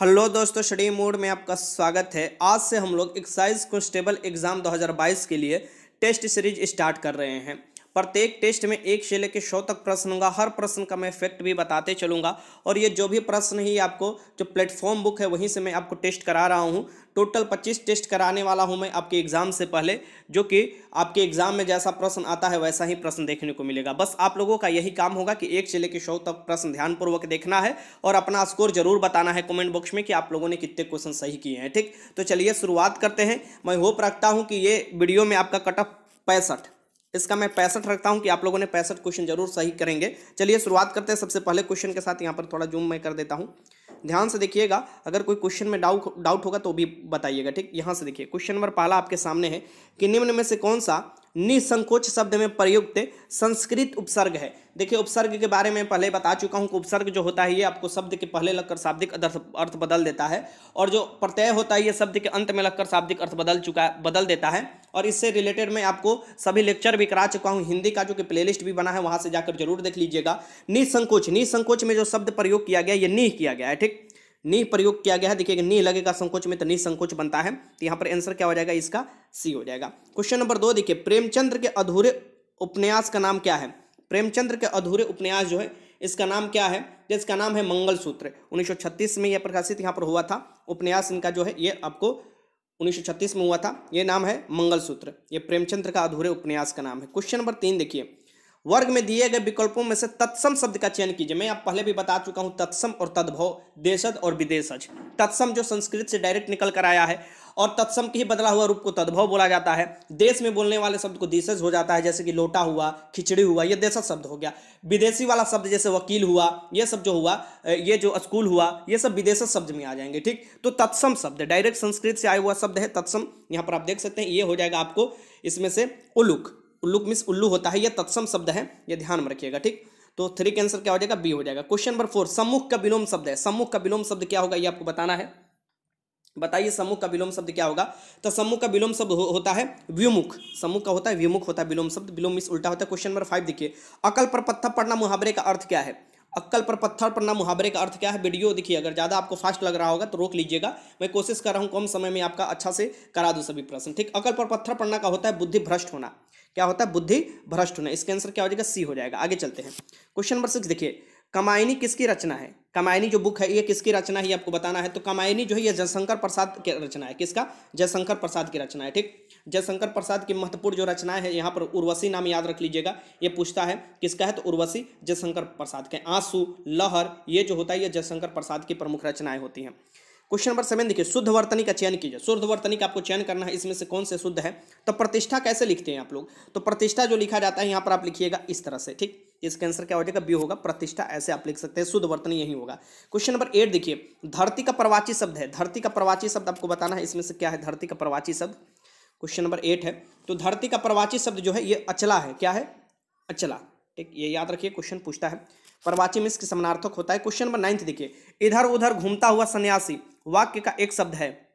Hello दोस्तों शडी mode में आपका स्वागत है। आज से हम लोग एक्साइज कॉन्स्टेबल एग्ज़ाम 2022 के लिए टेस्ट सीरीज़ स्टार्ट कर रहे हैं। प्रत्येक टेस्ट में एक से लेकर सौ तक प्रश्न होगा। हर प्रश्न का मैं फैक्ट भी बताते चलूँगा। और ये जो भी प्रश्न ही आपको, जो प्लेटफॉर्म बुक है, वहीं से मैं आपको टेस्ट करा रहा हूँ। टोटल पच्चीस टेस्ट कराने वाला हूँ मैं आपके एग्ज़ाम से पहले। जो कि आपके एग्ज़ाम में जैसा प्रश्न आता है, वैसा ही प्रश्न देखने को मिलेगा। बस आप लोगों का यही काम होगा कि एक से लेकर सौ तक प्रश्न ध्यानपूर्वक देखना है और अपना स्कोर ज़रूर बताना है कमेंट बॉक्स में कि आप लोगों ने कितने क्वेश्चन सही किए हैं, ठीक? तो चलिए शुरुआत करते हैं। मैं होप रखता हूँ कि ये वीडियो में आपका कट ऑफ़ पैंसठ। इसका मैं पैंसठ रखता हूँ कि आप लोगों ने पैंसठ क्वेश्चन ज़रूर सही करेंगे। चलिए, शुरुआत करते हैं सबसे पहले क्वेश्चन के साथ, यहाँ पर थोड़ा जूम मैं कर देता हूँ। ध्यान से देखिएगा, अगर कोई क्वेश्चन में डाउट डाउट होगा तो भी बताइएगा, ठीक? यहाँ से देखिए क्वेश्चन नंबर पहला आपके सामने है कि निम्न में से कौन सा निसंकोच शब्द में प्रयुक्त संस्कृत उपसर्ग है। देखिए, उपसर्ग के बारे में पहले बता चुका हूँ कि उपसर्ग जो होता है, ये आपको शब्द के पहले लगकर शाब्दिक अर्थ बदल देता है और जो प्रत्यय होता है, ये शब्द के अंत में लगकर शाब्दिक अर्थ बदल चुका है बदल देता है। और इससे रिलेटेड मैं आपको सभी लेक्चर भी करा चुका हूँ, हिंदी का जो कि प्लेलिस्ट भी बना है, वहाँ से जाकर ज़रूर देख लीजिएगा। निसंकोच निसंकोच में जो शब्द प्रयोग किया गया, ये निह किया गया है, ठीक? नी प्रयोग किया गया है। देखिए नी लगेगा संकोच में तो नी संकोच बनता है। तो यहाँ पर आंसर क्या हो जाएगा? इसका सी हो जाएगा। क्वेश्चन नंबर दो, देखिए, प्रेमचंद्र के अधूरे उपन्यास का नाम क्या है? प्रेमचंद्र के अधूरे उपन्यास जो है, इसका नाम क्या है? इसका नाम है मंगलसूत्र। 1936 में यह प्रकाशित यहाँ पर हुआ था। उपन्यास इनका जो है, ये आपको 1936 में हुआ था। ये नाम है मंगलसूत्र। ये प्रेमचंद्र का अधूरे उपन्यास का नाम है। क्वेश्चन नंबर तीन, देखिए। वर्ग में दिए गए विकल्पों में से तत्सम शब्द का चयन कीजिए। मैं आप पहले भी बता चुका हूँ, तत्सम और तद्भव, देशज और विदेशज। तत्सम जो संस्कृत से डायरेक्ट निकल कर आया है और तत्सम के ही बदला हुआ रूप को तद्भव बोला जाता है। देश में बोलने वाले शब्द को देशज हो जाता है, जैसे कि लोटा हुआ, खिचड़ी हुआ, ये देशज शब्द हो गया। विदेशी वाला शब्द जैसे वकील हुआ, ये सब जो हुआ ये जो स्कूल हुआ, ये सब विदेश शब्द में आ जाएँगे, ठीक? तो तत्सम शब्द, डायरेक्ट संस्कृत से आया हुआ शब्द है तत्सम। यहाँ पर आप देख सकते हैं, ये हो जाएगा आपको इसमें से उलुक। उल्लू मिस उल्लू होता है यह तत्सम शब्द है यह ध्यान में रखिएगा ठीक? तो थ्री के आंसर क्या हो जाएगा? बी हो जाएगा। क्वेश्चन नंबर फोर सम्मुख का विलोम शब्द है। सम्मुख का विलोम शब्द क्या होगा? ये आपको बताना है। बताइए सम्मुख का विलोम शब्द क्या होगा? तो सम्मुख का विलोम शब्द हो, होता है विमुख सम्मुख का होता है विमुख होता है विलोम शब्द। विलोम मिस उल्टा होता है। क्वेश्चन नंबर फाइव देखिए। अकल पर पत्थर पड़ना मुहावरे का अर्थ क्या है? अक्कल पर पत्थर पड़ना मुहावरे का अर्थ क्या है? वीडियो देखिए अगर ज़्यादा आपको फास्ट लग रहा होगा तो रोक लीजिएगा। मैं कोशिश कर रहा हूँ कम समय में आपका अच्छा से करा दूँ सभी प्रश्न ठीक? अकल पर पत्थर पड़ना का होता है बुद्धि भ्रष्ट होना। क्या होता है? बुद्धि भ्रष्ट होना। इसका आंसर क्या हो जाएगा? सी हो जाएगा। आगे चलते हैं। क्वेश्चन नंबर सिक्स देखिए, कमायनी किसकी रचना है? कमायनी जो बुक है, ये किसकी रचना है? ये आपको बताना है। तो कमायनी जो है, ये जयशंकर प्रसाद की रचना है। किसका? जयशंकर प्रसाद की रचना है। ठीक? जयशंकर प्रसाद की महत्वपूर्ण जो रचनाएँ है, यहाँ पर उर्वशी नाम याद रख लीजिएगा। ये पूछता है, किसका है? तो उर्वशी जयशंकर प्रसाद के। आँसू, लहर, ये जो होता है, ये जयशंकर प्रसाद की प्रमुख रचनाएँ होती हैं। क्वेश्चन नंबर सेवन देखिए, शुद्ध वर्तनी का चयन कीजिए। शुद्ध वर्तनी का आपको चयन करना है, इसमें से कौन से शुद्ध है? तो प्रतिष्ठा कैसे लिखते हैं आप लोग? तो प्रतिष्ठा जो लिखा जाता है, यहाँ पर आप लिखिएगा इस तरह से, ठीक? इसका आंसर क्या हो जाएगा? बी होगा। प्रतिष्ठा ऐसे आप लिख सकते हैं, शुद्ध वर्तनी यही होगा। क्वेश्चन नंबर एट देखिए, धरती का प्रवाची शब्द है। धरती का प्रवाची शब्द आपको बताना है, इसमें से क्या है? धरती का प्रवाची शब्द। क्वेश्चन नंबर एट है। तो धरती का प्रवाची शब्द जो है, ये अचला है। क्या है? अचला। ठीक, ये याद रखिए क्वेश्चन पूछता है। प्रवाची मिस समानार्थक होता है। क्वेश्चन नंबर नाइन्थ देखिए इधर उधर घूमता हुआ सन्यासी वाक्य का एक शब्द है।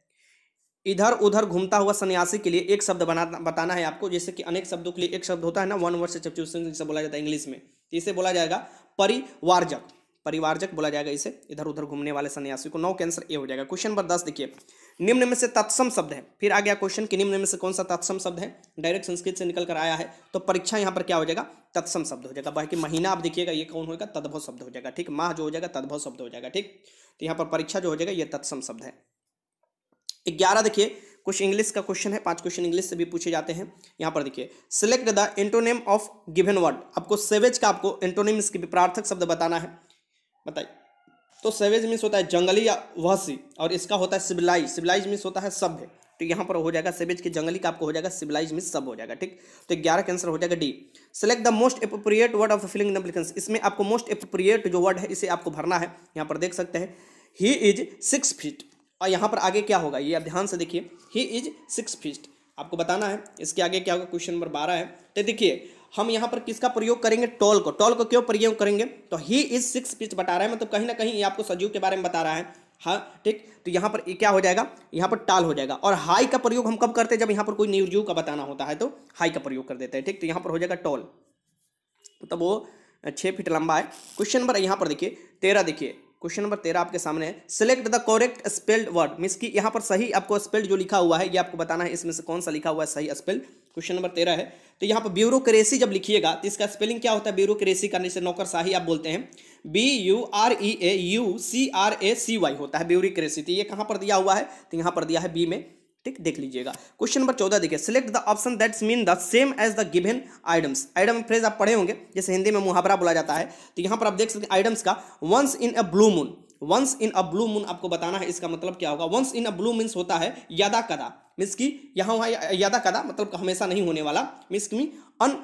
इधर उधर घूमता हुआ सन्यासी के लिए एक शब्द बना, बताना है आपको, जैसे कि अनेक शब्दों के लिए एक शब्द होता है ना वन वर्ड से बोला जाता है इंग्लिश में। तो इसे बोला जाएगा परिवारजक। परिवारजक बोला जाएगा इसे, इधर उधर घूमने वाले सन्यासी को नौ कैंसर ए हो जाएगा। क्वेश्चन नंबर दस देखिए, निम्न में से तत्सम शब्द है। फिर आ गया क्वेश्चन कि निम्न में से कौन सा तत्सम शब्द है? डायरेक्ट संस्कृत से निकल कर आया है। तो परीक्षा यहाँ पर क्या हो जाएगा? तत्सम शब्द हो जाएगा। बाकी महीना, आप देखिएगा, ये कौन होगा तद्भव शब्द हो जाएगा, ठीक? माह जो हो जाएगा, तद्भव शब्द हो जाएगा, ठीक? तो यहाँ पर परीक्षा जो हो जाएगा, ये तत्सम शब्द है। ग्यारह देखिए, कुछ इंग्लिश का क्वेश्चन है, पाँच क्वेश्चन इंग्लिश से भी पूछे जाते हैं। यहाँ पर देखिए select the antonym of given word आपको सेवेज का आपको एंटोनिम्स के प्रार्थक शब्द बताना है। बताइए। तो सेवेज मीन्स होता है जंगली या वहसी, और इसका होता है सिविलाइज सिविलाइज मीन्स होता है सभ्य तो यहाँ पर हो जाएगा सेवेज की जंगली का आपको हो जाएगा सिविलाइज मीन्स सब हो जाएगा, ठीक? तो ग्यारह का आंसर हो जाएगा D select the most appropriate word of filling applicants इसमें आपको मोस्ट अप्रोप्रिएट जो वर्ड है, इसे आपको भरना है। यहाँ पर देख सकते हैं। ही इज़ सिक्स फीट और यहाँ पर आगे क्या होगा? ये आप ध्यान से देखिए। ही इज़ सिक्स फीट आपको बताना है। इसके आगे क्या होगा? क्वेश्चन नंबर बारह है। तो देखिए हम यहाँ पर किसका प्रयोग करेंगे? टॉल को। टॉल को क्यों प्रयोग करेंगे? तो ही इज़ सिक्स पिच बता रहा है मतलब कहीं ना कहीं ये आपको सजीव के बारे में बता रहा है। हाँ ठीक? तो यहाँ पर क्या हो जाएगा? यहाँ पर टाल हो जाएगा। और हाई का प्रयोग हम कब करते हैं? जब यहाँ पर कोई निर्जीव का बताना होता है तो हाई का प्रयोग कर देते हैं, ठीक? तो यहाँ पर हो जाएगा टॉल। मतलब वो छः फीट लंबा है। क्वेश्चन नंबर यहाँ पर देखिए, तेरह देखिए। क्वेश्चन नंबर तेरह आपके सामने है। Select the correct spelled word means की यहाँ पर सही आपको स्पेल्ड जो लिखा हुआ है, ये आपको बताना है, इसमें से कौन सा लिखा हुआ है सही स्पेल्ड क्वेश्चन नंबर तेरह है। तो यहाँ पर ब्यूरोक्रेसी जब लिखिएगा तो इसका स्पेलिंग क्या होता है? ब्यूरोक्रेसी करने से नौकरशाही आप बोलते हैं। B U R E A U C R A C Y होता है ब्यूरोक्रेसी तो ये कहाँ पर दिया हुआ है? तो यहाँ पर दिया है बी में। ठीक देख लीजिएगा। क्वेश्चन नंबर चौदह देखिए। Select the option that's mean the same as the given items item phrase आप पढ़े होंगे, जैसे हिंदी में मुहावरा बोला जाता है तो यहाँ पर आप देख सकते हैं आइटम्स का once in a blue moon once in a blue moon आपको बताना है, इसका मतलब क्या होगा? Once in a blue means होता है यादा कदा। मीन्स की यहाँ हुआ यादा कदा मतलब हमेशा नहीं होने वाला। मीन्स की अन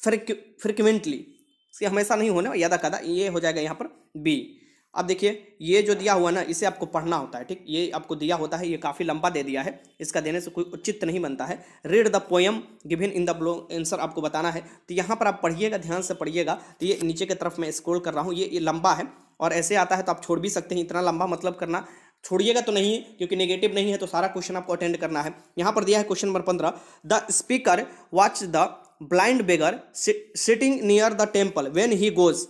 फ्रिक्वेंटली हमेशा नहीं होने यादा कदा, ये हो जाएगा यहाँ पर बी अब देखिए, ये जो दिया हुआ ना, इसे आपको पढ़ना होता है, ठीक? ये आपको दिया होता है, ये काफ़ी लंबा दे दिया है, इसका देने से कोई उचित नहीं बनता है। Read the poem given in the below answer आपको बताना है। तो यहाँ पर आप पढ़िएगा, ध्यान से पढ़िएगा तो ये नीचे की तरफ़ मैं स्क्रॉल कर रहा हूँ, ये ये लंबा है, और ऐसे आता है तो आप छोड़ भी सकते हैं, इतना लंबा मतलब करना, छोड़िएगा तो नहीं, क्योंकि नेगेटिव नहीं है तो सारा क्वेश्चन आपको अटेंड करना है। यहाँ पर दिया है क्वेश्चन नंबर पंद्रह the speaker watch the blind beggar sitting near the temple when he goes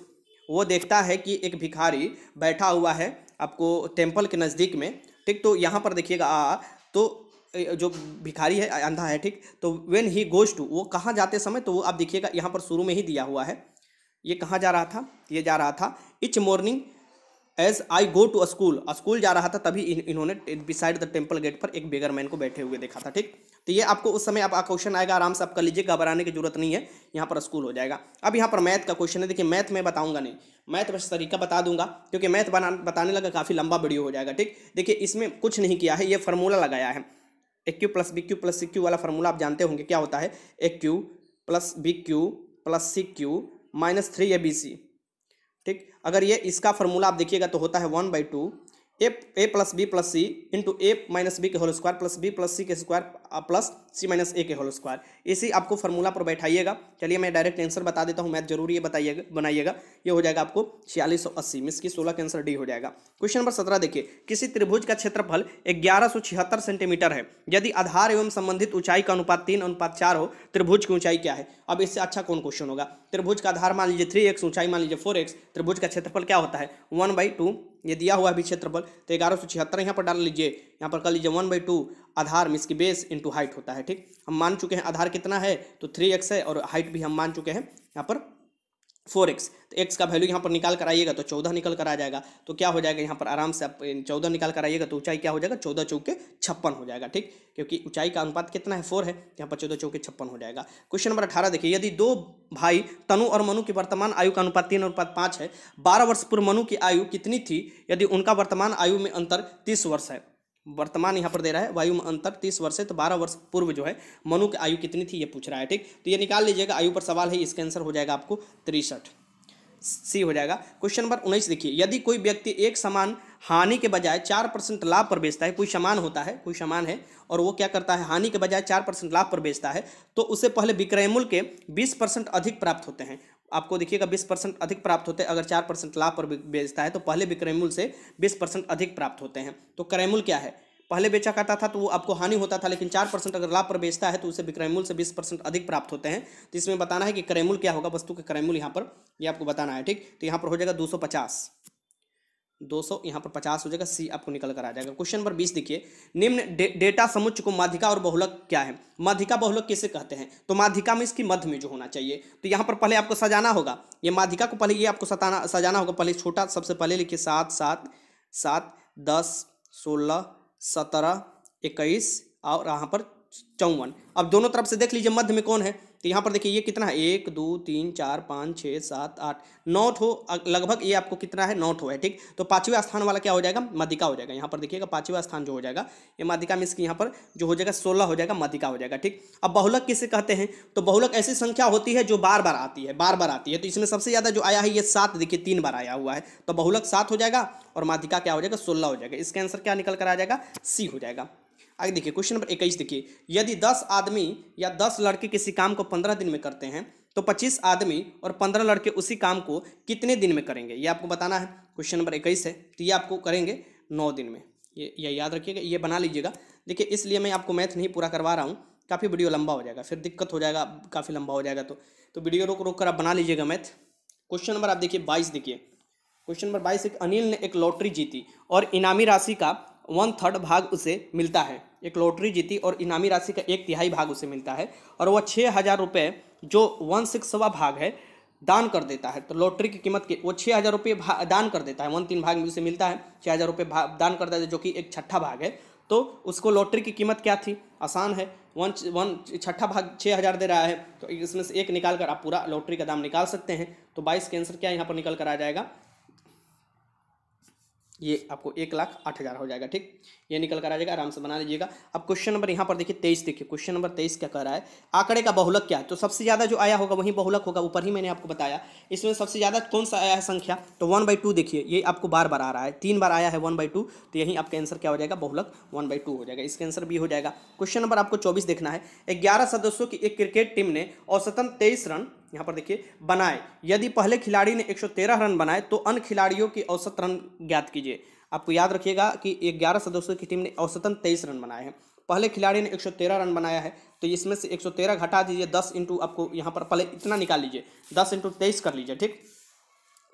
वो देखता है कि एक भिखारी बैठा हुआ है आपको टेंपल के नज़दीक में। ठीक तो यहाँ पर देखिएगा, आ तो जो भिखारी है, अंधा है, ठीक तो वेन ही गोज टू वो कहाँ जाते समय तो वो आप देखिएगा, यहाँ पर शुरू में ही दिया हुआ है। ये कहाँ जा रहा था? ये जा रहा था, each morning as I go to school school जा रहा था तभी इन, इन्होंने बिसाइड द टेंपल गेट पर एक बेगर मैन को बैठे हुए देखा था ठीक? तो ये आपको उस समय आपका क्वेश्चन आएगा आराम से आप कर लीजिए घबराने की ज़रूरत नहीं है यहाँ पर स्कूल हो जाएगा। अब यहाँ पर मैथ का क्वेश्चन है देखिए मैथ में बताऊँगा नहीं मैथ बस तरीका बता दूँगा क्योंकि मैथ बना बताने लगा काफ़ी लंबा वीडियो हो जाएगा ठीक? देखिए इसमें कुछ नहीं किया है ये फार्मूला लगाया है। A cube plus b cube plus c cube वाला फार्मूला आप जानते होंगे क्या होता है? A cube plus b cube plus c cube minus three a b c ठीक? अगर ये इसका फॉर्मूला आप देखिएगा तो होता है one by two a a plus b plus c into a minus b के whole square plus b plus c के square plus c minus a के होल स्क्वायर इसी आपको फार्मूला पर बैठाइएगा। चलिए मैं डायरेक्ट आंसर बता देता हूँ। मैथ ज़रूरी है, बताइएगा, बनाइएगा। ये हो जाएगा आपको छियालीस सौ अस्सी। मिस की सोलह का आंसर डी हो जाएगा। क्वेश्चन नंबर सत्रह देखिए। किसी त्रिभुज का क्षेत्रफल ग्यारह सौ छिहत्तर सेंटीमीटर है। यदि आधार एवं संबंधित ऊंचाई का अनुपात तीन, अनुपात चार हो, त्रिभुज की ऊंचाई क्या है? अब इससे अच्छा कौन क्वेश्चन होगा? त्रिभुज का आधार मान लीजिए थ्री एक्स ऊंचाई मान लीजिए फोर एक्स त्रिभुज का क्षेत्रफल क्या होता है? वन बाई टू ये दिया हुआ है क्षेत्रफल तो ग्यारह सौ छिहत्तर यहाँ पर डाल लीजिए, यहाँ पर कर लीजिए वन बाई टू आधार मीस की बेस इंटू हाइट होता है, ठीक? हम मान चुके हैं आधार कितना है तो थ्री एक्स है और हाइट भी हम मान चुके हैं यहाँ पर फोर एक्स तो एक्स का वैल्यू यहाँ पर निकाल कर आइएगा तो चौदह निकल कर आ जाएगा। तो क्या हो जाएगा यहाँ पर आराम से आप चौदह निकाल कर आइएगा तो ऊंचाई क्या हो जाएगा? चौदह चौके छप्पन हो जाएगा, ठीक? क्योंकि ऊंचाई का अनुपात कितना है? फोर है यहाँ पर चौदह चौके छप्पन हो जाएगा। क्वेश्चन नंबर अठारह, देखिए, यदि दो भाई तनु और मनु की वर्तमान आयु का अनुपात तीन अनुपात पाँच है, बारह वर्ष पूर्व मनु की आयु कितनी थी? यदि उनका वर्तमान आयु में अंतर तीस वर्ष है वर्तमान यहाँ पर दे रहा है, वायु में अंतर तीस वर्ष है तो बारह वर्ष पूर्व जो है, मनु की आयु कितनी थी ये पूछ रहा है, ठीक? तो ये निकाल लीजिएगा, आयु पर सवाल है, इसका आंसर हो जाएगा आपको तिरसठ। सी हो जाएगा। क्वेश्चन नंबर उन्नीस देखिए, यदि कोई व्यक्ति एक समान हानि के बजाय चार परसेंट लाभ पर बेचता है, कोई सामान होता है, कोई सामान है, और वो क्या करता है, हानि के बजाय चार परसेंट लाभ पर बेचता है तो उसे पहले विक्रय मूल्य के बीस परसेंट अधिक प्राप्त होते हैं। आपको देखिएगा बीस परसेंट अधिक प्राप्त होते हैं। अगर चार परसेंट लाभ पर बेचता है तो पहले विक्रय मूल्य से बीस परसेंट अधिक प्राप्त होते हैं। तो क्रय मूल्य क्या है? पहले बेचा करता था तो वो आपको हानि होता था, लेकिन चार परसेंट अगर लाभ पर बेचता है तो उसे विक्रय मूल्य से बीस परसेंट अधिक प्राप्त होते हैं। तो इसमें बताना है कि क्रय मूल्य क्या होगा? वस्तु के मूल्य यहाँ पर, ये आपको बताना है, ठीक? तो यहाँ पर हो जाएगा दो सौ पचास। दो सौ यहाँ पर पचास हो जाएगा सी आपको निकल कर आ जाएगा। क्वेश्चन नंबर बीस देखिए निम्न डे, डेटा समुच्च को माध्यिका और बहुलक क्या है? माध्यिका बहुलक किसे कहते हैं? तो माध्यिका में इसकी मध्य में जो होना चाहिए। तो यहाँ पर पहले आपको सजाना होगा। ये माध्यिका को पहले ये आपको सताना सजाना होगा। पहले छोटा सबसे पहले लिखिए सात सात सात दस सोलह सत्रह इक्कीस और यहाँ पर चौवन। अब दोनों तरफ़ से देख लीजिए मध्य में कौन है? तो यहाँ पर देखिए ये कितना है? एक, दो, तीन, चार, पाँच छः सात, आठ, नौ ठो लगभग ये आपको कितना है? नौ ठो है, ठीक? तो पाँचवें स्थान वाला क्या हो जाएगा? मदिका हो जाएगा। यहाँ पर देखिएगा, पाँचवें स्थान जो हो जाएगा, ये मादिका मीन्स की यहाँ पर जो हो जाएगा, सोलह हो जाएगा, मदिका हो जाएगा, ठीक? अब बहुलक किसे कहते हैं? तो बहुलक ऐसी संख्या होती है जो बार बार आती है, बार बार आती है। तो इसमें सबसे ज़्यादा जो आया है, ये सात, देखिए तीन बार आया हुआ है। तो बहुलक सात हो जाएगा और मादिका क्या हो जाएगा? सोलह हो जाएगा। इसका आंसर क्या निकल कर आ जाएगा? सी हो जाएगा। आगे देखिए क्वेश्चन नंबर इक्कीस देखिए। यदि दस आदमी या दस लड़के किसी काम को पंद्रह दिन में करते हैं तो पच्चीस आदमी और पंद्रह लड़के उसी काम को कितने दिन में करेंगे? ये आपको बताना है। क्वेश्चन नंबर इक्कीस है। तो ये आपको करेंगे नौ दिन में। ये ये याद रखिएगा, ये बना लीजिएगा। देखिए, इसलिए मैं आपको मैथ नहीं पूरा करवा रहा हूँ। काफ़ी वीडियो लंबा हो जाएगा। फिर दिक्कत हो जाएगा, काफ़ी लंबा हो जाएगा तो। तो वीडियो रोक रोक कर आप बना लीजिएगा मैथ क्वेश्चन नंबर आप देखिए, बाईस देखिए। क्वेश्चन नंबर बाईस, एक अनिल ने एक लॉटरी जीती और इनामी राशि का वन थर्ड भाग उसे मिलता है। एक लॉटरी जीती और इनामी राशि का एक तिहाई भाग उसे मिलता है और वह छः हज़ार रुपये जो वन सिक्सवा भाग है, दान कर देता है। तो लॉटरी की कीमत के वो छः हज़ार रुपये दान कर देता है। वन तीन भाग में उसे मिलता है। छः हज़ार रुपये दान कर देता है, जो कि एक छठा भाग है। तो उसको लॉटरी की कीमत क्या थी? आसान है। वन वन छठा भाग छः हज़ार दे रहा है। तो इसमें से एक निकाल कर आप पूरा लॉटरी का दाम निकाल सकते हैं। तो बाईस के आंसर क्या यहाँ पर निकल कर आ जाएगा? ये आपको एक लाख आठ हज़ार हो जाएगा, ठीक? ये निकल कर आ जाएगा, आराम से बना लीजिएगा। अब क्वेश्चन नंबर यहाँ पर देखिए तेईस देखिए क्वेश्चन नंबर तेईस क्या कर रहा है? आंकड़े का बहुलक क्या है? तो सबसे ज़्यादा जो आया होगा वही बहुलक होगा, ऊपर ही मैंने आपको बताया। इसमें सबसे ज़्यादा कौन सा आया है संख्या? तो वन बाई टू देखिए, ये आपको बार बार आ रहा है। तीन बार आया है वन बाई टू तो यही आपका आंसर क्या हो जाएगा? बहुलक वन बाई टू हो जाएगा। इसका आंसर भी हो जाएगा। क्वेश्चन नंबर आपको चौबीस देखना है। ग्यारह सदस्यों की एक क्रिकेट टीम ने औसतन तेईस रन यहाँ पर देखिए, बनाए। यदि पहले खिलाड़ी ने 113 रन बनाए तो अन्य खिलाड़ियों की औसत रन ज्ञात कीजिए। आपको याद रखिएगा कि ग्यारह सदस्यों की टीम ने औसतन तेईस रन बनाए हैं। पहले खिलाड़ी ने 113 रन बनाया है तो इसमें से 113 घटा दीजिए 10 इंटू आपको यहाँ पर पहले इतना निकाल लीजिए 10 इंटू तेईस कर लीजिए, ठीक?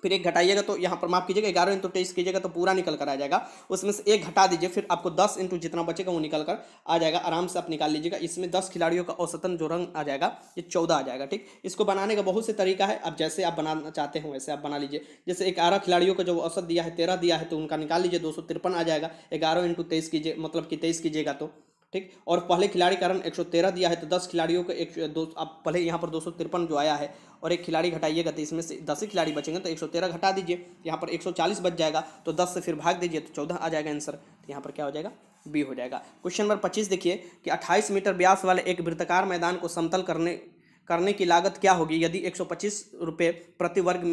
फिर एक घटाइएगा तो यहाँ पर माफ़ कीजिएगा, ग्यारह इंटू तेईस कीजिएगा तो पूरा निकल कर आ जाएगा। उसमें से एक घटा दीजिए, फिर आपको दस इंटू जितना बचेगा वो निकल कर आ जाएगा। आराम से आप निकाल लीजिएगा। इसमें दस खिलाड़ियों का औसतन जो रंग आ जाएगा, ये चौदह आ जाएगा, ठीक? इसको बनाने का बहुत से तरीका है। अब जैसे आप बनाना चाहते हो, वैसे आप बना लीजिए। जैसे ग्यारह खिलाड़ियों का जो औसत दिया है, तेरह दिया है तो उनका निकाल लीजिए, दो सौ तिरपन आ जाएगा। ग्यारह इंटू कीजिए मतलब कि तेईस कीजिएगा तो। ठीक? और पहले खिलाड़ी कारण 113 दिया है तो 10 खिलाड़ियों को एक, दो, अब पहले यहाँ पर दो जो आया है, और एक खिलाड़ी घटाइएगा तो इसमें से दस ही खिलाड़ी बचेंगे तो 113 घटा दीजिए, यहाँ पर 140 बच जाएगा तो 10 से फिर भाग दीजिए तो 14 आ जाएगा आंसर तो यहाँ पर क्या हो जाएगा? बी हो जाएगा। क्वेश्चन नंबर पच्चीस देखिए कि अट्ठाईस मीटर ब्यास वाले एक वृत्तकार मैदान को समतल करने करने की लागत क्या होगी? यदि एक सौ प्रति वर्ग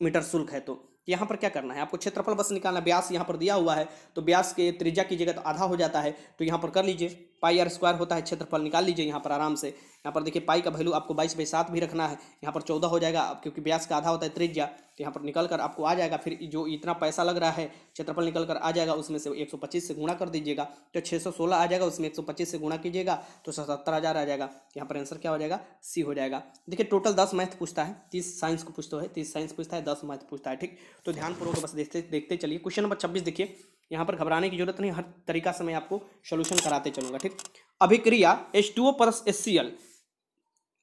मीटर शुल्क है तो यहाँ पर क्या करना है? आपको क्षेत्रफल बस निकालना ब्यास यहाँ पर दिया हुआ है। तो ब्यास के त्रिज्या कीजिएगा तो आधा हो जाता है। तो यहाँ पर कर लीजिए। पाई आर स्क्वायर होता है, क्षेत्रफल निकाल लीजिए यहाँ पर आराम से। यहाँ पर देखिए, पाई का वैल्यू आपको बाईस बाई सात भी रखना है। यहाँ पर चौदह हो जाएगा क्योंकि ब्यास का आधा होता है त्रिज्या तो यहाँ पर निकल कर आपको आ जाएगा। फिर जो इतना पैसा लग रहा है, क्षेत्रफल निकल कर आ जाएगा, उसमें से एक सौ पच्चीस से गुणा कर दीजिएगा। तो छः सौ सोलह आ जाएगा, उसमें एक सौ पच्चीस से गुणा कीजिएगा तो सतहत्तर हज़ार आ जाएगा। यहाँ पर आंसर क्या हो जाएगा? सी हो जाएगा। देखिए टोटल दस मैथ पूछता है, तीस साइंस को पूछता है, तीस साइंस पूछता है, दस मैथ पूछता है, ठीक? तो ध्यानपूर्वक बस देखते देखते चलिए। क्वेश्चन नंबर छब्बीस देखिए। यहाँ पर घबराने की ज़रूरत नहीं, हर तरीका से मैं आपको सोल्यूशन कराते चलूँगा, ठीक? अभिक्रिया H two O plus S C L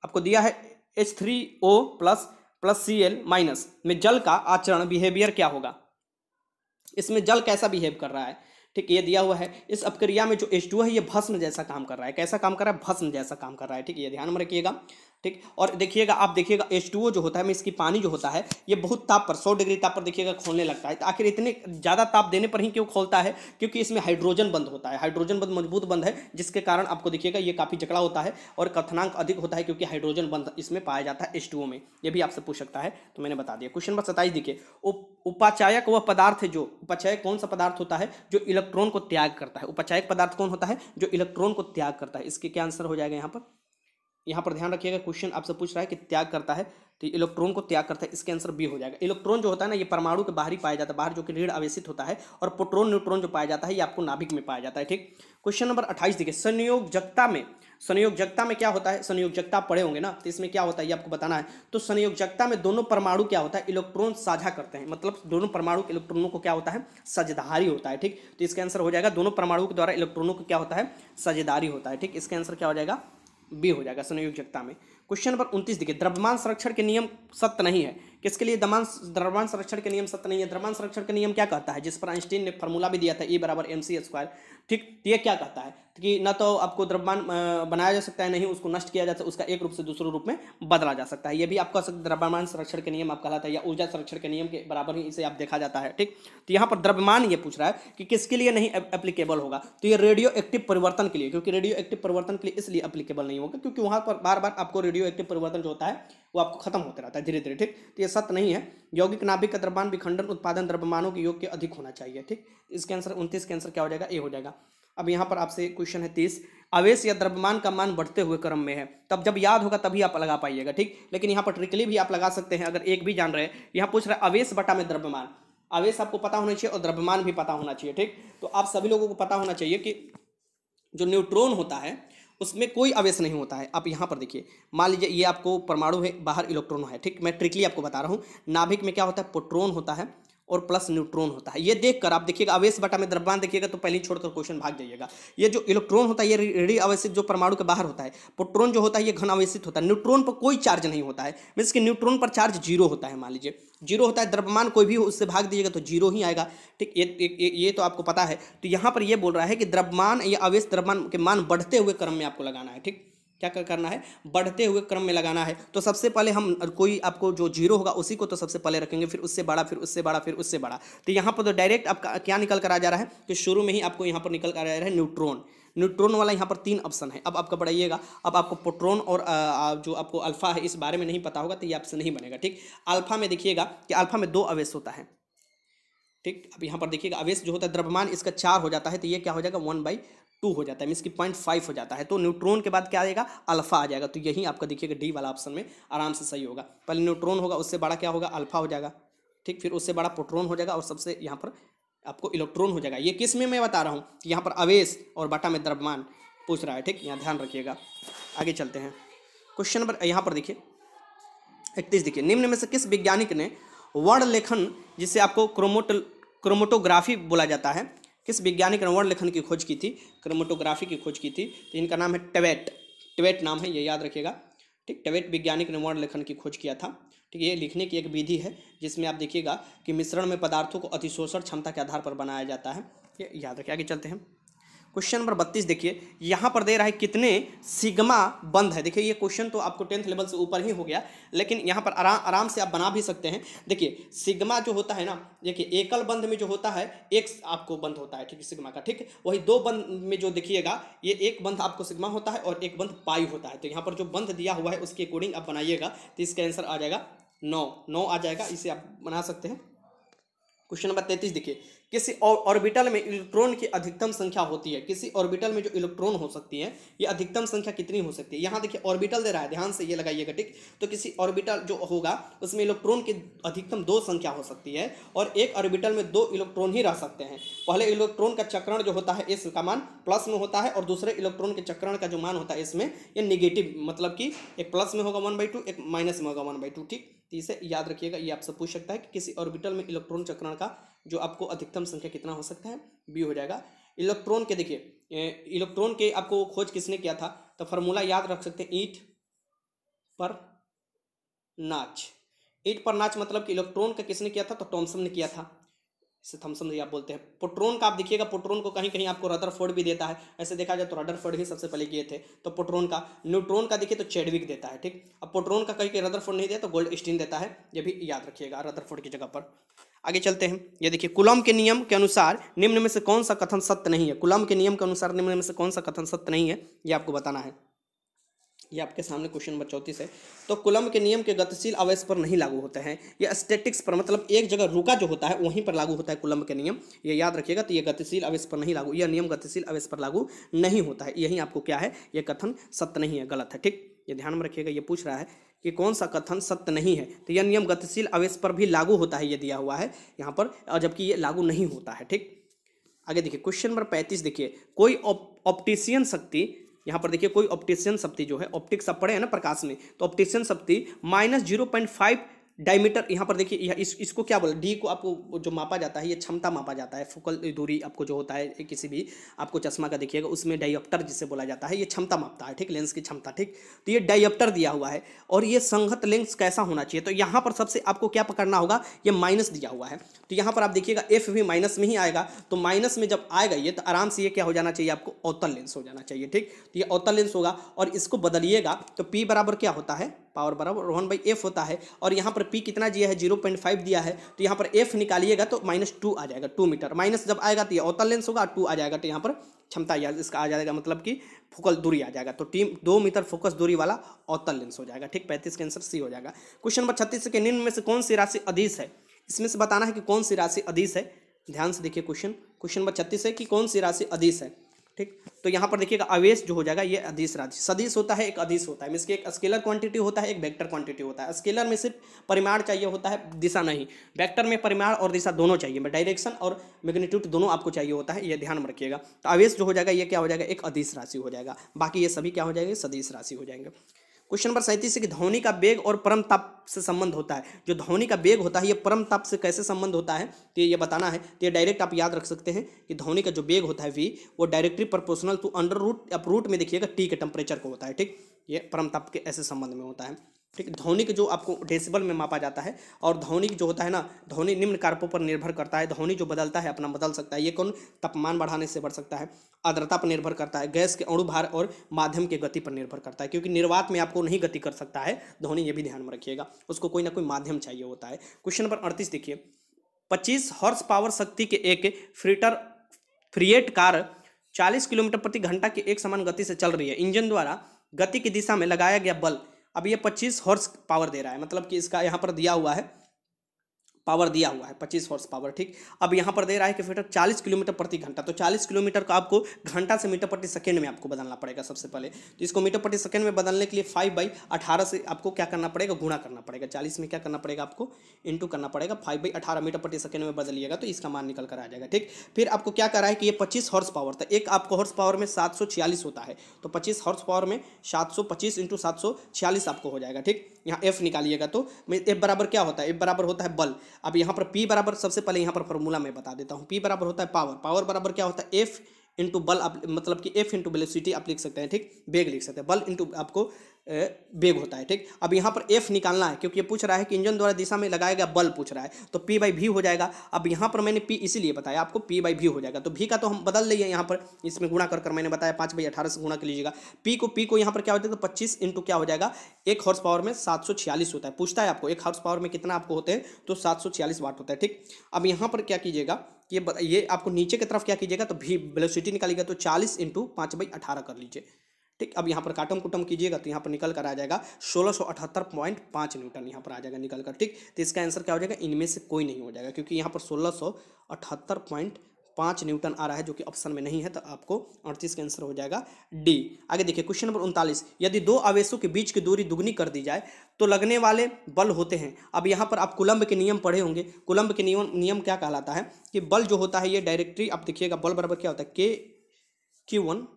आपको दिया है H three O plus plus C L minus में जल का आचरण बिहेवियर क्या होगा? इसमें जल कैसा बिहेव कर रहा है? ठीक, ये दिया हुआ है। इस अपक्रिया में जो एच टू है, ये भस्म जैसा काम कर रहा है। कैसा काम कर रहा है? भस्म जैसा काम कर रहा है, ठीक? ये ध्यान में रखिएगा। ठीक? और देखिएगा, आप देखिएगा एच जो होता है में इसकी पानी जो होता है, ये बहुत ताप पर, सौ डिग्री ताप पर देखिएगा खोलने लगता है। तो आखिर इतने ज़्यादा ताप देने पर ही क्यों खोलता है? क्योंकि इसमें हाइड्रोजन बंद होता है। हाइड्रोजन बंद मज़बूत बंद है, जिसके कारण आपको देखिएगा, ये काफ़ी जकड़ा होता है और कथनांक अधिक होता है, क्योंकि हाइड्रोजन बंद इसमें पाया जाता है एच में। ये भी आपसे पूछ सकता है तो मैंने बता दिया। क्वेश्चन नंबर सताईस देखिए। उपाचायक वह पदार्थ है जो, उपाचायक कौन सा पदार्थ होता है जो इलेक्ट्रॉन को त्याग करता है? उपाचायक पदार्थ कौन होता है? जो इलेक्ट्रॉन को त्याग करता है। इसके क्या आंसर हो जाएगा यहाँ पर? यहाँ पर ध्यान रखिएगा क्वेश्चन आपसे पूछ रहा है कि त्याग करता है तो इलेक्ट्रॉन को त्याग करता है, इसके आंसर बी हो जाएगा। इलेक्ट्रॉन जो होता है ना, ये परमाणु के बाहर ही पाया जाता है, बाहर जो कि ऋण आवेशित होता है, और प्रोटोन न्यूट्रॉन जो पाया जाता है, ये आपको नाभिक में पाया जाता है, ठीक? क्वेश्चन नंबर अट्ठाईस, देखिए संयोजकता में संयोजकता में क्या होता है? संयोजकता पढ़े होंगे ना तो इसमें क्या होता है, ये आपको बताना है। तो संयोजकता में दोनों परमाणु क्या होता है? इलेक्ट्रॉन साझा करते हैं मतलब दोनों परमाणु के इलेक्ट्रॉनों को क्या होता है? सजधारी होता है, ठीक? तो इसका आंसर हो जाएगा, दोनों परमाणु के द्वारा इलेक्ट्रॉनों को क्या होता है? सजेदारी होता है, ठीक? इसका आंसर क्या हो जाएगा? बी हो जाएगा संयोजकता में। क्वेश्चन नंबर उनतीस, देखिए, द्रव्यमान संरक्षण के नियम सत्य नहीं है। किसके लिए दमान द्रव्यमान संरक्षण के नियम सत्य नहीं है? द्रव्यमान संरक्षण का नियम क्या कहता है? जिस पर आइंस्टीन ने फॉर्मूला भी दिया था ई बराबर एम सी स्क्वायर ठीक ये क्या कहता है? कि न तो आपको द्रव्यमान बनाया जा सकता है, नहीं, उसको नष्ट किया जा सकता उसका एक रूप से दूसरे रूप में बदला जा सकता है। ये भी आपका द्रव्यमान संरक्षण के नियम आप कहलाता है, या ऊर्जा संरक्षण के नियम के बराबर ही इसे आप देखा जाता है, ठीक। तो यहाँ पर द्रव्यमान ये पूछ रहा है कि किसके लिए नहीं एप्लीकेबल होगा? तो ये रेडियो एक्टिव परिवर्तन के लिए, क्योंकि रेडियो एक्टिव परिवर्तन के लिए इसलिए एप्लीकेबल नहीं होगा, क्योंकि वहाँ पर बार बार आपको रेडियो एक्टिव परिवर्तन जो होता है, वो आपको खत्म होते रहता है धीरे धीरे ठीक? तो ये सत्य नहीं है। यौगिक नाभिक का द्रव्यमान विखंडन उत्पादन द्रव्यमानों के योग के अधिक होना चाहिए, ठीक? इसके आंसर, उनतीस के आंसर क्या हो जाएगा? ए हो जाएगा। अब यहाँ पर आपसे क्वेश्चन है तीस। आवेश या द्रव्यमान का मान बढ़ते हुए क्रम में है। तब जब याद होगा तभी आप लगा पाइएगा, ठीक? लेकिन यहाँ पर ट्रिकली भी आप लगा सकते हैं, अगर एक भी जान रहे हैं। यहाँ पूछ रहे हैं आवेश बटा में द्रव्यमान। आवेश आपको पता होना चाहिए और द्रव्यमान भी पता होना चाहिए, ठीक? तो आप सभी लोगों को पता होना चाहिए कि जो न्यूट्रॉन होता है उसमें कोई आवेश नहीं होता है। आप यहाँ पर देखिए, मान लीजिए ये आपको परमाणु है, बाहर इलेक्ट्रॉन है, ठीक? मैं ट्रिकली आपको बता रहा हूँ, नाभिक में क्या होता है? प्रोट्रॉन होता है। और प्लस न्यूट्रॉन होता है। ये देखकर आप देखिएगा अवेश बटा में द्रव्यमान देखिएगा तो पहले ही छोड़कर क्वेश्चन भाग जाइएगा। ये जो इलेक्ट्रॉन होता है ये रेडी आवेशित जो परमाणु के बाहर होता है प्रोटॉन जो होता है ये घन आवेशित होता है। न्यूट्रॉन पर कोई चार्ज नहीं होता है। मीन्स कि न्यूट्रॉन पर चार्ज ज़ीरो होता है मान लीजिए। ज़ीरो होता है द्रव्यमान कोई भी हो उससे भाग दीजिएगा तो ज़ीरो ही आएगा। ठीक ये, ये तो आपको पता है। तो यहाँ पर ये बोल रहा है कि द्रव्यमान या अवेश द्रव्यमान के मान बढ़ते हुए क्रम में आपको लगाना है। ठीक? क्या करना है? बढ़ते हुए क्रम में लगाना है। तो सबसे पहले हम, कोई आपको जो ज़ीरो होगा उसी को तो सबसे पहले रखेंगे, फिर उससे बड़ा, फिर उससे बड़ा, फिर उससे बड़ा। तो यहाँ पर तो डायरेक्ट आपका क्या निकल कर आ जा रहा है? कि शुरू में ही आपको यहाँ पर निकल कर आ जा रहा है न्यूट्रॉन न्यूट्रॉन वाला यहाँ पर तीन ऑप्शन है। अब आपका बढ़ाइएगा। अब आपको प्रोट्रॉन और जो आपको अल्फ़ा है, इस बारे में नहीं पता होगा तो ये आपसे नहीं बनेगा, ठीक? अल्फ़ा में देखिएगा कि अल्फ़ा में दो अवेश होता है। ठीक? अब यहाँ पर देखिएगा, अवेश जो होता है द्रव्यमान, इसका चार हो जाता है तो ये क्या हो जाएगा? वन बाई टू हो जाता है मीन की पॉइंट फाइव हो जाता है। तो न्यूट्रॉन के बाद क्या आएगा? अल्फ़ा आ जाएगा। तो यही आपका देखिएगा डी वाला ऑप्शन में आराम से सही होगा। पहले न्यूट्रॉन होगा, उससे बड़ा क्या होगा? अल्फ़ा हो जाएगा। ठीक? फिर उससे बड़ा प्रोट्रॉन हो जाएगा और सबसे यहाँ पर आपको इलेक्ट्रॉन हो जाएगा। ये किसमें मैं बता रहा हूँ? कि यहाँ पर अवेश और बटा में द्रव्यमान पूछ रहा है। ठीक? यहाँ ध्यान रखिएगा। आगे चलते हैं। क्वेश्चन नंबर यहाँ पर देखिए। इकतीस देखिए। निम्न में से किस वैज्ञानिक ने वर्ण लेखन जिसे आपको क्रोमोटो क्रोमोटोग्राफी बोला जाता है किस वैज्ञानिक ने वर्ण लेखन की खोज की थी? क्रोमोटोग्राफी की खोज की थी। तो इनका नाम है टवेट टवेट नाम है, ये याद रखिएगा। ठीक टवेट वैज्ञानिक ने वर्ण लेखन की खोज किया था। ठीक, ये लिखने की एक विधि है, जिसमें आप देखिएगा कि मिश्रण में पदार्थों को अतिशोषण क्षमता के आधार पर बनाया जाता है। ये याद रखिए, आगे चलते हैं। क्वेश्चन नंबर बत्तीस देखिए, यहाँ पर दे रहा है कितने सिग्मा बंद है। देखिए, ये क्वेश्चन तो आपको टेंथ लेवल से ऊपर ही हो गया, लेकिन यहाँ पर आराम आराम से आप बना भी सकते हैं। देखिए, सिग्मा जो होता है ना, देखिए, एकल बंद में जो होता है, एक आपको बंद होता है, ठीक है, सिग्मा का, ठीक? वही दो बंद में जो देखिएगा, ये एक बंद आपको सिग्मा होता है और एक बंद पाई होता है। तो यहाँ पर जो बंद दिया हुआ है, उसके अकॉर्डिंग आप बनाइएगा तो इसका आंसर आ जाएगा नौ। नौ आ जाएगा, इसे आप बना सकते हैं। क्वेश्चन नंबर तैतीस देखिए किसी ऑर्बिटल में इलेक्ट्रॉन की अधिकतम संख्या होती है। किसी ऑर्बिटल में जो इलेक्ट्रॉन हो सकती है, ये अधिकतम संख्या कितनी हो सकती है? यहाँ देखिए, ऑर्बिटल दे रहा है। ध्यान से ये लगाइएगा, ठीक? तो किसी ऑर्बिटल जो होगा, उसमें इलेक्ट्रॉन की अधिकतम दो संख्या हो सकती है और एक ऑर्बिटल में दो इलेक्ट्रॉन ही रह सकते हैं। पहले इलेक्ट्रॉन का चक्रण जो होता है, इस का मान प्लस में होता है और दूसरे इलेक्ट्रॉन के चक्रण का जो मान होता है, इसमें ये निगेटिव मतलब कि एक प्लस में होगा वन बाई टू, एक माइनस में होगा वन बाई टू, ठीक? तो इसे याद रखिएगा, ये आपसे पूछ सकता है कि किसी ऑर्बिटल में इलेक्ट्रॉन चक्रण का जो आपको अधिकतम संख्या कितना हो सकता है बी हो जाएगा। इलेक्ट्रॉन के देखिए इलेक्ट्रॉन के आपको खोज किसने किया था? तो फार्मूला याद रख सकते हैं, ईट पर नाच। ईट पर नाच मतलब कि इलेक्ट्रॉन का किसने किया था? तो टॉमसन ने किया था। इसे थॉमसन आप बोलते हैं। पोट्रोन का आप देखिएगा पोट्रोन को कहीं कहीं आपको रदर रदरफोर्ड भी देता है। ऐसे देखा जाए तो रदर रदरफोर्ड ही सबसे पहले किए थे। तो पोट्रोन का न्यूट्रॉन का देखिए तो चेडविक देता है, ठीक? अब पोट्रोन का कहीं कहीं रदर रदरफोर्ड नहीं दिया तो गोल्ड स्टीन देता है। ये भी याद रखिएगा रदरफोर्ड की जगह पर। आगे चलते हैं। ये देखिए, कुलम के नियम के अनुसार निम्न में से कौन सा कथन सत्य नहीं है? कुलम के नियम के अनुसार निम्न में से कौन सा कथन सत्य नहीं है? ये आपको बताना है। ये आपके सामने क्वेश्चन नंबर चौंतीस है। तो कुलम के नियम के गतिशील अवयस पर नहीं लागू होते हैं। ये स्टेटिक्स पर मतलब एक जगह रुका जो होता है, वहीं पर लागू होता है कुलम के नियम। ये याद रखिएगा तो ये गतिशील अवयस पर नहीं लागू, यह नियम गतिशील अवयस पर लागू नहीं होता है। यही आपको क्या है? ये कथन सत्य नहीं है, गलत है। ठीक? ये ध्यान में रखिएगा, ये पूछ रहा है। कि कौन सा कथन सत्य नहीं है तो यह नियम गतिशील आवेश पर भी लागू होता है, यह दिया हुआ है यहाँ पर जबकि ये लागू नहीं होता है, ठीक? आगे देखिए क्वेश्चन नंबर पैंतीस देखिए, कोई ऑप्टिशियन शक्ति, यहाँ पर देखिए, कोई ऑप्टिशियन शक्ति जो है, ऑप्टिक्स सब पड़े हैं ना प्रकाश में तो ऑप्टिशियन शक्ति minus zero point five diameter, यहाँ पर देखिए इस, इसको क्या बोला डी को आपको जो मापा जाता है, ये क्षमता मापा जाता है, फोकल दूरी आपको जो होता है किसी भी, आपको चश्मा का देखिएगा, उसमें डाइप्टर जिसे बोला जाता है, ये क्षमता मापता है, ठीक, लेंस की क्षमता, ठीक तो ये डाइप्टर दिया हुआ है, और ये संगत लेंस कैसा होना चाहिए तो यहाँ पर सबसे आपको क्या पकड़ना होगा, ये माइनस दिया हुआ है तो यहाँ पर आप देखिएगा एफ़ भी माइनस में ही आएगा तो माइनस में जब आएगा ये तो आराम से ये क्या हो जाना चाहिए, आपको अवतल लेंस हो जाना चाहिए, ठीक तो ये अवतल लेंस होगा, और इसको बदलिएगा तो पी बराबर क्या होता है पावर बराबर वन बाई एफ़ होता है और यहाँ पर पी कितना दिया है? ज़ीरो पॉइंट फाइव दिया है। तो यहाँ पर एफ़ निकालिएगा तो माइनस टू आ जाएगा, टू मीटर। माइनस जब आएगा तो ये अवतल लेंस होगा, टू आ जाएगा तो यहाँ पर क्षमता या इसका आ जाएगा मतलब कि फोकल दूरी आ जाएगा। तो टीम दो मीटर फोकस दूरी वाला अवतल लेंस हो जाएगा। ठीक, पैंतीस का आंसर सी हो जाएगा। क्वेश्चन नंबर छत्तीस के निम्न में से कौन सी राशि अधीश है? इसमें से बताना है कि कौन सी राशि अधीश है? ध्यान से देखिए क्वेश्चन क्वेश्चन नंबर छत्तीस है कि कौन सी राशि अधीश है? ठीक? तो यहाँ पर देखिएगा, आवेश जो हो जाएगा, ये अधिस राशि। सदिश होता है, एक अधिस होता है। मीन एक स्केलर क्वांटिटी होता है, एक वेक्टर क्वांटिटी होता है। स्केलर में सिर्फ़ परिमाण चाहिए होता है, दिशा नहीं। वेक्टर में परिमाण और दिशा दोनों चाहिए मैं डायरेक्शन और मैग्नीट्यूड दोनों आपको चाहिए होता है, ये ध्यान में रखिएगा। तो आवेश जो हो जाएगा, ये क्या हो जाएगा? एक अधिस राशि हो जाएगा। बाकी ये सभी क्या हो जाएँगे? सदिश राशि हो जाएँगे। क्वेश्चन नंबर सैंतीस है कि ध्वनि का वेग और परम ताप से संबंध होता है। जो ध्वनि का वेग होता है, ये परम ताप से कैसे संबंध होता है तो ये बताना है। तो ये डायरेक्ट आप याद रख सकते हैं कि ध्वनि का जो वेग होता है वी वो directly proportional to under root आप रूट में देखिएगा टी के टेम्परेचर को होता है, ठीक? ये परम ताप के ऐसे संबंध में होता है। ठीक, ध्वनिक जो आपको डेसिबल में मापा जाता है और ध्वनिक जो होता है ना, ध्वनि निम्न कारकों पर निर्भर करता है, ध्वनि जो बदलता है अपना बदल सकता है, ये कौन? तापमान बढ़ाने से बढ़ सकता है, आर्द्रता पर निर्भर करता है, गैस के अणु भार और माध्यम के गति पर निर्भर करता है, क्योंकि निर्वात में आपको नहीं गति कर सकता है, ध्वनि ये भी ध्यान में रखिएगा, उसको कोई ना कोई माध्यम चाहिए होता है। क्वेश्चन नंबर अड़तीस देखिए, पच्चीस हॉर्स पावर शक्ति के एक फ्रीटर फ्रिएट कार चालीस किलोमीटर प्रति घंटा की एक समान गति से चल रही है। इंजन द्वारा गति की दिशा में लगाया गया बल अब ये पच्चीस हॉर्स पावर दे रहा है। मतलब कि इसका यहाँ पर दिया हुआ है। पावर दिया हुआ है, पच्चीस हॉर्स पावर ठीक? अब यहाँ पर दे रहा है कि फिर चालीस किलोमीटर प्रति घंटा तो चालीस किलोमीटर का आपको घंटा से मीटर प्रति सेकेंड में आपको बदलना पड़ेगा सबसे पहले। तो इसको मीटर प्रति सेकेंड में बदलने के लिए फाइव बाई अठारह से आपको क्या करना पड़ेगा? गुणा करना पड़ेगा। चालीस में क्या करना पड़ेगा आपको? इंटू करना पड़ेगा। फाइव बाई अठारह मीटर प्रति सेकेंड में बदलिएगा तो इसका मान निकल कर आ जाएगा, ठीक? फिर आपको क्या करा है कि ये पच्चीस हॉर्स पावर था, एक आपको हॉर्स पावर में सात सौ छियालीस होता है तो पच्चीस हॉर्स पावर में सात सौ पच्चीस इंटू सात सौ छियालीस आपको हो जाएगा, ठीक? यहाँ एफ़ निकालिएगा तो एफ़ बराबर क्या होता है? एफ़ बराबर होता है बल। अब यहाँ पर पी बराबर सबसे पहले यहाँ पर फॉर्मूला मैं बता देता हूँ। पी बराबर होता है पावर पावर बराबर क्या होता है? एफ़ इंटू बल आप मतलब कि एफ़ इंटू वेलोसिटी आप लिख सकते हैं, ठीक? बेग लिख सकते हैं। बल इंटू आपको बेग होता है, ठीक? अब यहाँ पर एफ़ निकालना है, क्योंकि ये पूछ रहा है कि इंजन द्वारा दिशा में लगाया गया बल पूछ रहा है तो पी बाई भी हो जाएगा। अब यहाँ पर मैंने पी इसीलिए बताया, आपको पी बाई भी हो जाएगा। तो भी का तो हम बदल लिए यहाँ पर, इसमें गुणा कर कर मैंने बताया, पाँच बाई अठारह से गुणा कर लीजिएगा। पी को पी को यहाँ पर क्या हो जाएगा तो पच्चीस इंटू क्या हो जाएगा, एक हॉर्स पावर में सात सौ छियालीस होता है। पूछता है आपको, एक हॉर्स पावर में कितना आपको होते हैं तो सात सौ छियालीस वाट होता है, ठीक? अब यहाँ पर क्या कीजिएगा, ये ये आपको नीचे की तरफ़ क्या कीजिएगा तो भी वेलोसिटी निकालिएगा तो चालीस इंटू पाँच बाई अठारह कर लीजिए। ठीक, अब यहाँ पर काटम कुटम कीजिएगा तो यहाँ पर निकल कर आ जाएगा सोलह न्यूटन यहाँ पर आ जाएगा निकल कर, ठीक? तो इसका आंसर क्या हो जाएगा? इनमें से कोई नहीं हो जाएगा, क्योंकि यहाँ पर सोलह पाँच न्यूटन आ रहा है, जो कि ऑप्शन में नहीं है तो आपको अड़तीस का आंसर हो जाएगा डी। आगे देखिए, क्वेश्चन नंबर उनतालीस। यदि दो आवेशों के बीच की दूरी दुगनी कर दी जाए तो लगने वाले बल होते हैं। अब यहाँ पर आप कुलम्ब के नियम पढ़े होंगे। कुलम्ब के नियम नियम क्या कहलाता है? कि बल जो होता है, ये डायरेक्टरी आप देखिएगा, बल बराबर क्या होता है? के, क्यू वन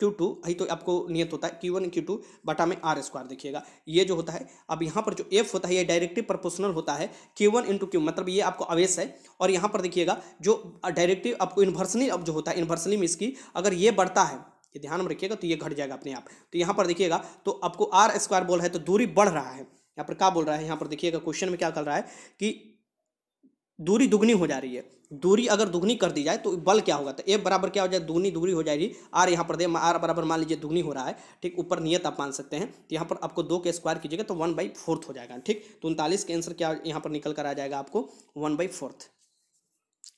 क्यू टू यही तो आपको नियत होता है क्यू वन क्यू टू बटा में आर स्क्वायर देखिएगा। ये जो होता है, अब यहाँ पर जो एफ़ होता है, ये डायरेक्टली प्रोपोर्शनल होता है। क्यू वन इंटू क्यू मतलब ये आपको अवेश है। और यहाँ पर देखिएगा, जो डायरेक्टली आपको इन्वर्सली अब जो होता है इन्वर्सली में इसकी अगर ये बढ़ता है, ये ध्यान में रखिएगा तो ये घट जाएगा अपने आप। तो यहाँ पर देखिएगा तो आपको आर स्क्वायर बोल रहा है तो दूरी बढ़ रहा है। यहाँ पर क्या बोल रहा है? यहाँ पर देखिएगा क्वेश्चन में क्या कर रहा है कि दूरी दुगनी हो जा रही है। दूरी अगर दुगनी कर दी जाए तो बल क्या होगा? तो ए बराबर क्या हो जाए? दुगनी दूरी हो जाएगी। आर यहाँ पर दे आर बराबर मान लीजिए दुगनी हो रहा है। ठीक, ऊपर नियत आप मान सकते हैं। तो यहाँ पर आपको दो के स्क्वायर कीजिएगा तो वन बाई फोर्थ हो जाएगा। ठीक तो उनतालीस के आंसर क्या यहाँ पर निकल कर आ जाएगा आपको? वन बाई फोर्थ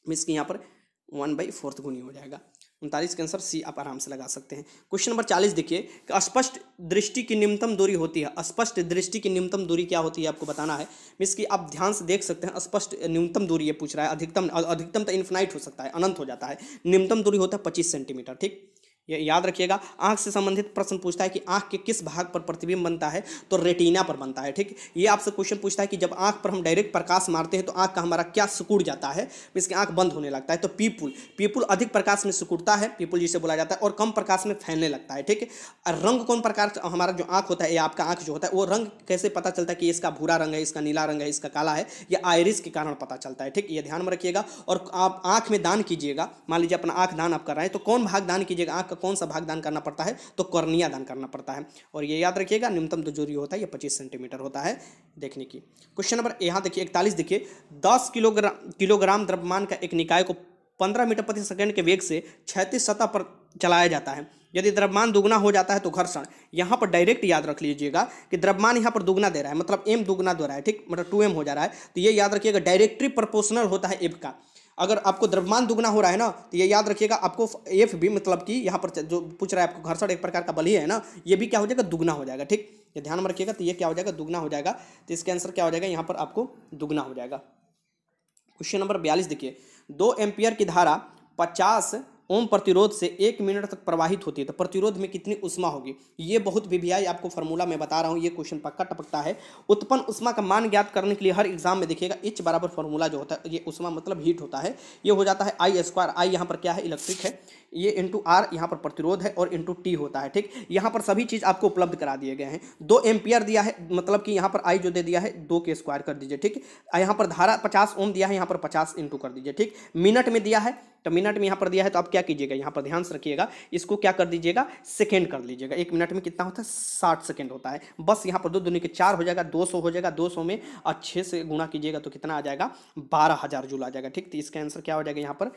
मीन्स की यहाँ पर वन बाई फोर्थ गुनी हो जाएगा। उनतालीस के आंसर सी आप आराम से लगा सकते हैं। क्वेश्चन नंबर चालीस देखिए स्पष्ट दृष्टि की न्यूनतम दूरी होती है। स्पष्ट दृष्टि की न्यूनतम दूरी क्या होती है आपको बताना है। मीस की आप ध्यान से देख सकते हैं स्पष्ट न्यूनतम दूरी ये पूछ रहा है। अधिकतम अधिकतम तो इन्फिनाइट हो सकता है, अनंत हो जाता है। न्यूनतम दूरी होता है पच्चीस सेंटीमीटर ठीक? ये याद रखिएगा, आँख से संबंधित प्रश्न पूछता है कि आँख के किस भाग पर प्रतिबिंब बनता है तो रेटिना पर बनता है, ठीक? ये आपसे क्वेश्चन पूछता है कि जब आँख पर हम डायरेक्ट प्रकाश मारते हैं तो आँख का हमारा क्या सुकुड़ जाता है? इसकी आँख बंद होने लगता है तो पीपुल पीपुल अधिक प्रकाश में सुकुड़ता है, पीपुल जिसे बोला जाता है, और कम प्रकाश में फैलने लगता है, ठीक? है रंग कौन प्रकार हमारा जो आँख होता है, या आपका आँख जो होता है, वो रंग कैसे पता चलता है कि इसका भूरा रंग है, इसका नीला रंग है, इसका काला है? या आयरिस के कारण पता चलता है, ठीक? ये ध्यान में रखिएगा, और आप आँख में दान कीजिएगा, मान लीजिए अपना आँख दान आप कर रहे हैं तो कौन भाग दान कीजिएगा? आँख कौन सा भाग दान करना पड़ता है? तो कर्निया दान करना पड़ता है। और ये याद रखिएगा, न्यूनतम जो दूरी होता है, ये पच्चीस सेंटीमीटर होता है देखने की। क्वेश्चन नंबर यहाँ देखिए, इकतालीस देखिए, दस किलोग्राम किलोग्राम द्रव्यमान का एक निकाय को पंद्रह मीटर प्रति सेकंड के वेग से क्षैतिज सतह पर चलाया जाता है। यदि द्रव्यमान दुगना हो जाता है तो घर्षण। यहाँ पर डायरेक्ट याद रख लीजिएगा कि द्रव्यमान यहाँ पर दुगना दे रहा है मतलब एम दुगना दे रहा है, ठीक? मतलब टू एम हो जा रहा है। तो ये याद रखिएगा, डायरेक्टली प्रोपोर्शनल होता है एफ़ का। अगर आपको द्रव्यमान दुगना हो रहा है ना तो ये याद रखिएगा, आपको एफ़ भी मतलब कि यहाँ पर जो पूछ रहा है आपको घर्षण एक प्रकार का बल ही है ना, ये भी क्या हो जाएगा, दुगना हो जाएगा, ठीक? ये ध्यान में रखिएगा तो ये क्या हो जाएगा, दुगना हो जाएगा तो इसका आंसर क्या हो जाएगा, यहाँ पर आपको दुगना हो जाएगा। क्वेश्चन नंबर बयालीस देखिए, दो एम्पियर की धारा पचास ओम प्रतिरोध से एक मिनट तक प्रवाहित होती है तो प्रतिरोध में कितनी उष्मा होगी? ये बहुत वीवीआई आपको फॉर्मूला में बता रहा हूँ, ये क्वेश्चन पक्का टपकता है। उत्पन्न उष्मा का मान ज्ञात करने के लिए हर एग्ज़ाम में देखिएगा इच बराबर फॉर्मूला जो होता है, ये उष्मा मतलब हीट होता है। ये हो जाता है आई स्क्वायर आई यहाँ पर क्या है? इलेक्ट्रिक है। ये इंटू आर यहाँ पर प्रतिरोध है और इंटू टी होता है, ठीक? यहाँ पर सभी चीज़ आपको उपलब्ध करा दिए गए हैं। दो एम्पियर दिया है मतलब कि यहाँ पर आई जो दे दिया है, दो के स्क्वायर कर दीजिए, ठीक? यहाँ पर धारा पचास ओम दिया है, यहाँ पर पचास इंटू कर दीजिए, ठीक? मिनट में दिया है तो मिनट में यहाँ पर दिया है तो आप क्या कीजिएगा? यहाँ पर ध्यान से रखिएगा, इसको क्या कर दीजिएगा? सेकेंड कर लीजिएगा। एक मिनट में कितना होता है? साठ सेकेंड होता है। बस यहाँ पर दो दुनिया के चार हो जाएगा, दो सौ हो जाएगा, दो सौ में अच्छे से गुणा कीजिएगा तो कितना आ जाएगा? बारह हज़ार जूल आ जाएगा, ठीक? तो इसका आंसर क्या हो जाएगा यहाँ पर?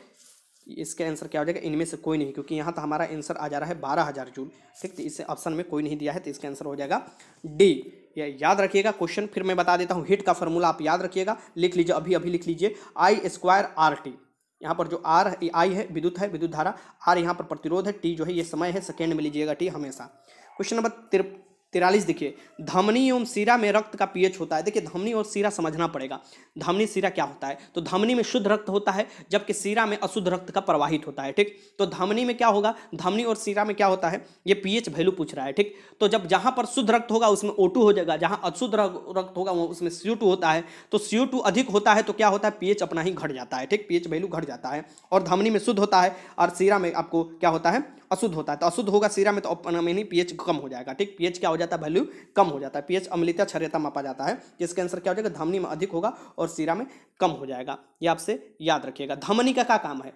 इसका आंसर क्या हो जाएगा? इनमें से कोई नहीं, क्योंकि यहाँ तो हमारा आंसर आ जा रहा है बारह हज़ार जूल। ठीक तो इससे ऑप्शन में कोई नहीं दिया है तो इसका आंसर हो जाएगा डी। या याद रखिएगा, क्वेश्चन फिर मैं बता देता हूँ, हिट का फॉर्मूला आप याद रखिएगा, लिख लीजिए, अभी अभी लिख लीजिए, आई स्क्वायर आर टी। यहाँ पर जो आर आई है, विद्युत है, विद्युत धारा, आर यहाँ पर प्रतिरोध है, टी जो है, ये समय है, सेकेंड में लीजिएगा टी हमेशा। क्वेश्चन नंबर तिरालीस, देखिए, धमनी एवं सीरा में रक्त का पीएच होता है। देखिए, धमनी और सीरा समझना पड़ेगा। धमनी, सीरा क्या होता है? तो धमनी में शुद्ध रक्त होता है, जबकि सीरा में अशुद्ध रक्त का प्रवाहित होता है, ठीक? तो धमनी में क्या होगा? धमनी और सीरा में क्या होता है? ये पीएच वैल्यू पूछ रहा है, ठीक? तो जब जहाँ पर शुद्ध रक्त होगा, उसमें ओ हो जाएगा। जहाँ अशुद्ध रक्त होगा उसमें सी होता है। तो सी अधिक होता है तो क्या होता है? पीएच अपना ही घट जाता है, ठीक? पीएच वैल्यू घट जाता है और धमनी में शुद्ध होता है और सीरा में आपको क्या होता है? अशुद्ध होता है। तो अशुद्ध होगा सीरा में तो में पीएच कम हो जाएगा। ठीक? पीएच क्या हो जाता है? वैल्यू कम हो जाता है। पीएच अम्लिता क्षरता मापा जाता है, जिसके आंसर क्या हो जाएगा? धमनी में अधिक होगा और सीरा में कम हो जाएगा। ये आपसे याद रखिएगा। धमनी का क्या काम है?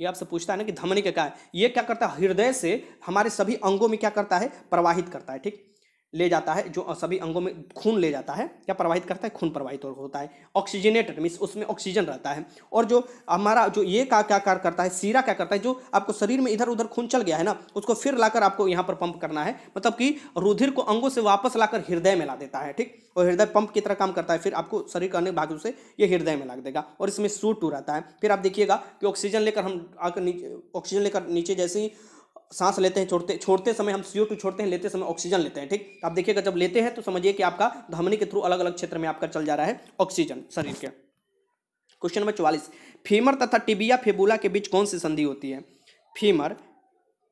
ये आपसे पूछता है ना कि धमनी का क्या है? ये क्या करता है? हृदय से हमारे सभी अंगों में क्या करता है? प्रवाहित करता है। ठीक? ले जाता है, जो सभी अंगों में खून ले जाता है, क्या प्रवाहित करता है? खून प्रवाहित होता है। ऑक्सीजनेटेड मीन्स उसमें ऑक्सीजन रहता है। और जो हमारा, जो ये का, क्या कार्य करता है? सीरा क्या करता है? जो आपको शरीर में इधर उधर खून चल गया है ना, उसको फिर लाकर आपको यहाँ पर पंप करना है। मतलब कि रुधिर को अंगों से वापस लाकर हृदय में ला देता है, ठीक? और हृदय पंप की तरह काम करता है, फिर आपको शरीर के अन्य भागों से ये हृदय में ला देगा। और इसमें सूट टू रहता है। फिर आप देखिएगा कि ऑक्सीजन लेकर हम आकर नीचे, ऑक्सीजन लेकर नीचे जैसे ही सांस लेते हैं, छोड़ते छोड़ते समय हम सी छोड़ते हैं, लेते समय ऑक्सीजन लेते हैं, ठीक? आप देखिएगा, जब लेते हैं तो समझिए कि आपका धमनी के थ्रू अलग अलग क्षेत्र में आपका चल जा रहा है ऑक्सीजन शरीर के। क्वेश्चन नंबर चौवालीस फीमर तथा टिबिया फेबुला के बीच कौन सी संधि होती है? फीमर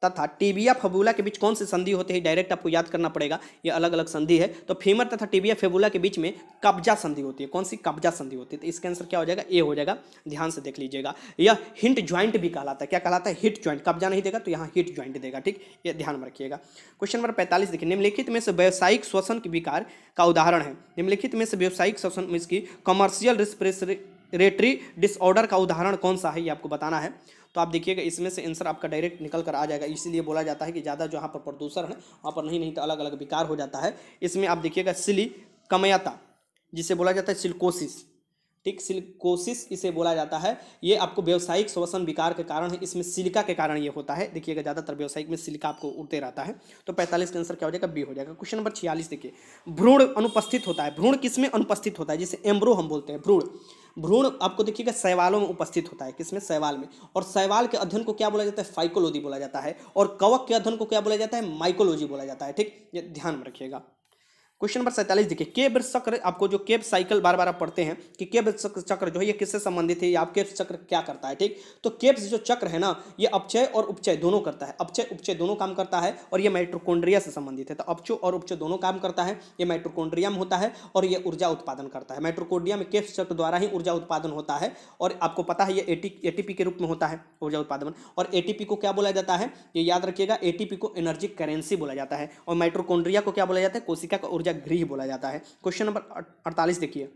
तथा टीबिया फबूला के बीच कौन सी संधि होती है? डायरेक्ट आपको याद करना पड़ेगा। ये अलग अलग संधि है। तो फीमर तथा टीबिया फेबुला के बीच में कब्जा संधि होती है। कौन सी? कब्जा संधि होती है। तो इसका आंसर क्या हो जाएगा? ए हो जाएगा। ध्यान से देख लीजिएगा। यह हिंट ज्वाइंट भी कहलाता है। क्या कहलाता है? हिट ज्वाइंट कब्जा नहीं देगा तो यहाँ हिट ज्वाइंट देगा। ठीक? ये ध्यान में रखिएगा। क्वेश्चन नंबर पैंतालीस। देखिए, निम्नलिखित में से व्यवसायिक श्वसन के विकार का उदाहरण है। निम्नलिखित में से व्यवसायिक श्वसन मीन्स की कमर्शियल रिस्पिरेटरी डिसऑर्डर का उदाहरण कौन सा है? ये आपको बताना है। तो आप देखिएगा, इसमें से आंसर आपका डायरेक्ट निकल कर आ जाएगा। इसीलिए बोला जाता है कि ज़्यादा जहाँ पर प्रदूषण है, वहाँ पर नहीं नहीं तो अलग अलग विकार हो जाता है। इसमें आप देखिएगा सिली कमयता जिसे बोला जाता है सिल्कोसिस। ठीक सिलिकोसिस इसे बोला जाता है। ये आपको व्यावसायिक श्वसन विकार के कारण है, इसमें सिलिका के कारण ये होता है। देखिएगा, ज़्यादातर व्यावसायिक में सिलिका आपको उड़ते रहता है। तो पैंतालीस का आंसर क्या हो जाएगा? बी हो जाएगा। क्वेश्चन नंबर छियालीस देखिए। भ्रूण अनुपस्थित होता है। भ्रूण किसमें अनुपस्थित होता है? जिसे एम्ब्रो हम बोलते हैं, भ्रूण। भ्रूण आपको देखिएगा सैवालों में उपस्थित होता है। किसमें सैवाल में। और सैवाल के अध्ययन को क्या बोला जाता है? फाइकोलॉजी बोला जाता है। और कवक के अध्ययन को क्या बोला जाता है? माइकोलॉजी बोला जाता है। ठीक? ये ध्यान में रखिएगा। क्वेश्चन नंबर सैंतालीस, देखिए, केब चक्र, आपको जो केब साइकिल बार बार आप पढ़ते हैं कि केब चक्र जो है, ये किससे संबंधित है, या केब चक्र क्या करता है, ठीक? तो केब जो चक्र है ना, ये अपचय और उपचय दोनों करता है। अपचय, उपचय दोनों काम करता है और ये माइट्रोकोन्ड्रिया से संबंधित है। तो अपचो और उपचय दोनों काम करता है, ये माइट्रोकोन्ड्रिया में होता है और ये ऊर्जा उत्पादन करता है। माइट्रोकोन्ड्रिया में केब चक्र द्वारा ही ऊर्जा उत्पादन होता है और आपको पता है, ये एटी के रूप में होता है, ऊर्जा उत्पादन। और एटीपी को क्या बोला जाता है, ये याद रखिएगा एटीपी को एनर्जी करेंसी बोला जाता है। और माइट्रोकोन्ड्रिया को क्या बोला जाता है, कोशिका का ऊर्जा गृह बोला जाता है। क्वेश्चन नंबर अड़तालीस देखिए।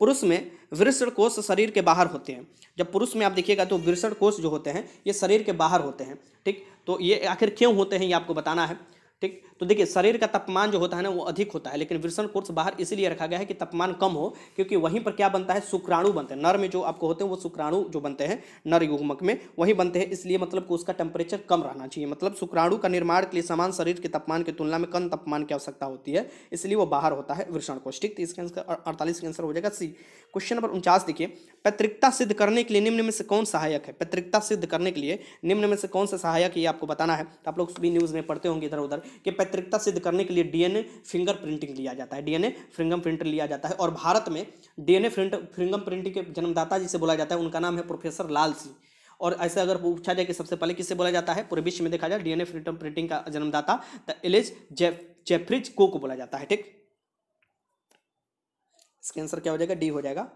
पुरुष में वृषण कोष शरीर के बाहर होते हैं। जब पुरुष में आप देखिएगा तो वृषण कोष जो होते हैं, ये शरीर के बाहर होते हैं, ठीक? तो ये आखिर क्यों होते हैं, ये आपको बताना है। ठीक? तो देखिए, शरीर का तापमान जो होता है ना, वो अधिक होता है, लेकिन वृषण कोर्स बाहर इसलिए रखा गया है कि तापमान कम हो, क्योंकि वहीं पर क्या बनता है? शुक्राणु बनते हैं। नर में जो आपको होते हैं, वो शुक्राणु जो बनते हैं, नर युग्मक में, वही बनते हैं, इसलिए मतलब कि उसका टेम्परेचर कम रहना चाहिए। मतलब शुक्राणु का निर्माण के लिए समान शरीर के तापमान की तुलना में कम तापमान की आवश्यकता होती है, इसलिए वो बाहर होता है वृषण कोष। ठीक? तो इसका आंसर अड़तालीस का आंसर हो जाएगा सी। क्वेश्चन नंबर उनचास देखिए। पैतृकता सिद्ध करने के लिए निम्न में से कौन सहायक है? पैतृकता सिद्ध करने के लिए निम्न में से कौन सा सहायक ये आपको बताना है? तो आप लोग भी न्यूज़ में पढ़ते होंगे इधर उधर कि पैतृकता सिद्ध करने के लिए डीएनए फिंगर प्रिंटिंग लिया जाता है। डीएनए फिंगर प्रिंट लिया जाता है और भारत में डीएनए फिंगर प्रिंटिंग के जन्मदाता जिसे बोला जाता है, उनका नाम है प्रोफेसर लाल सिंह और ऐसे अगर पूछा जाए कि सबसे पहले किसे बोला जाता है? पूरे विश्व में देखा जाए डीएनए फ्रीडम प्रिंटिंग का जन्मदाता द एलिज जेफ्रिज को बोला जाता है, ठीक? इसका आंसर क्या हो जाएगा? डी हो जाएगा।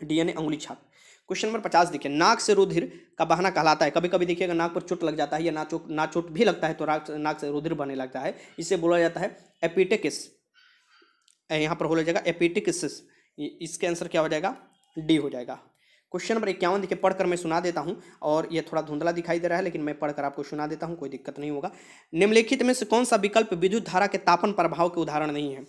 डीएनए अंगुली छाप। क्वेश्चन नंबर पचास देखिए, नाक से रुधिर का बहाना कहलाता है। कभी कभी देखिएगा नाक पर चोट लग जाता है या ना ना चोट भी लगता है तो नाक से रुधिर बहने लगता है। इसे बोला जाता है एपिटेकिस। यहाँ पर हो जाएगा एपिटिक्स। इसके आंसर क्या हो जाएगा? डी हो जाएगा। क्वेश्चन नंबर इक्यावन देखिए, पढ़कर मैं सुना देता हूँ, और ये थोड़ा धुंधला दिखाई दे रहा है, लेकिन मैं पढ़कर आपको सुना देता हूँ, कोई दिक्कत नहीं होगा। निम्नलिखित में से कौन सा विकल्प विद्युत धारा के तापन प्रभाव के उदाहरण नहीं है?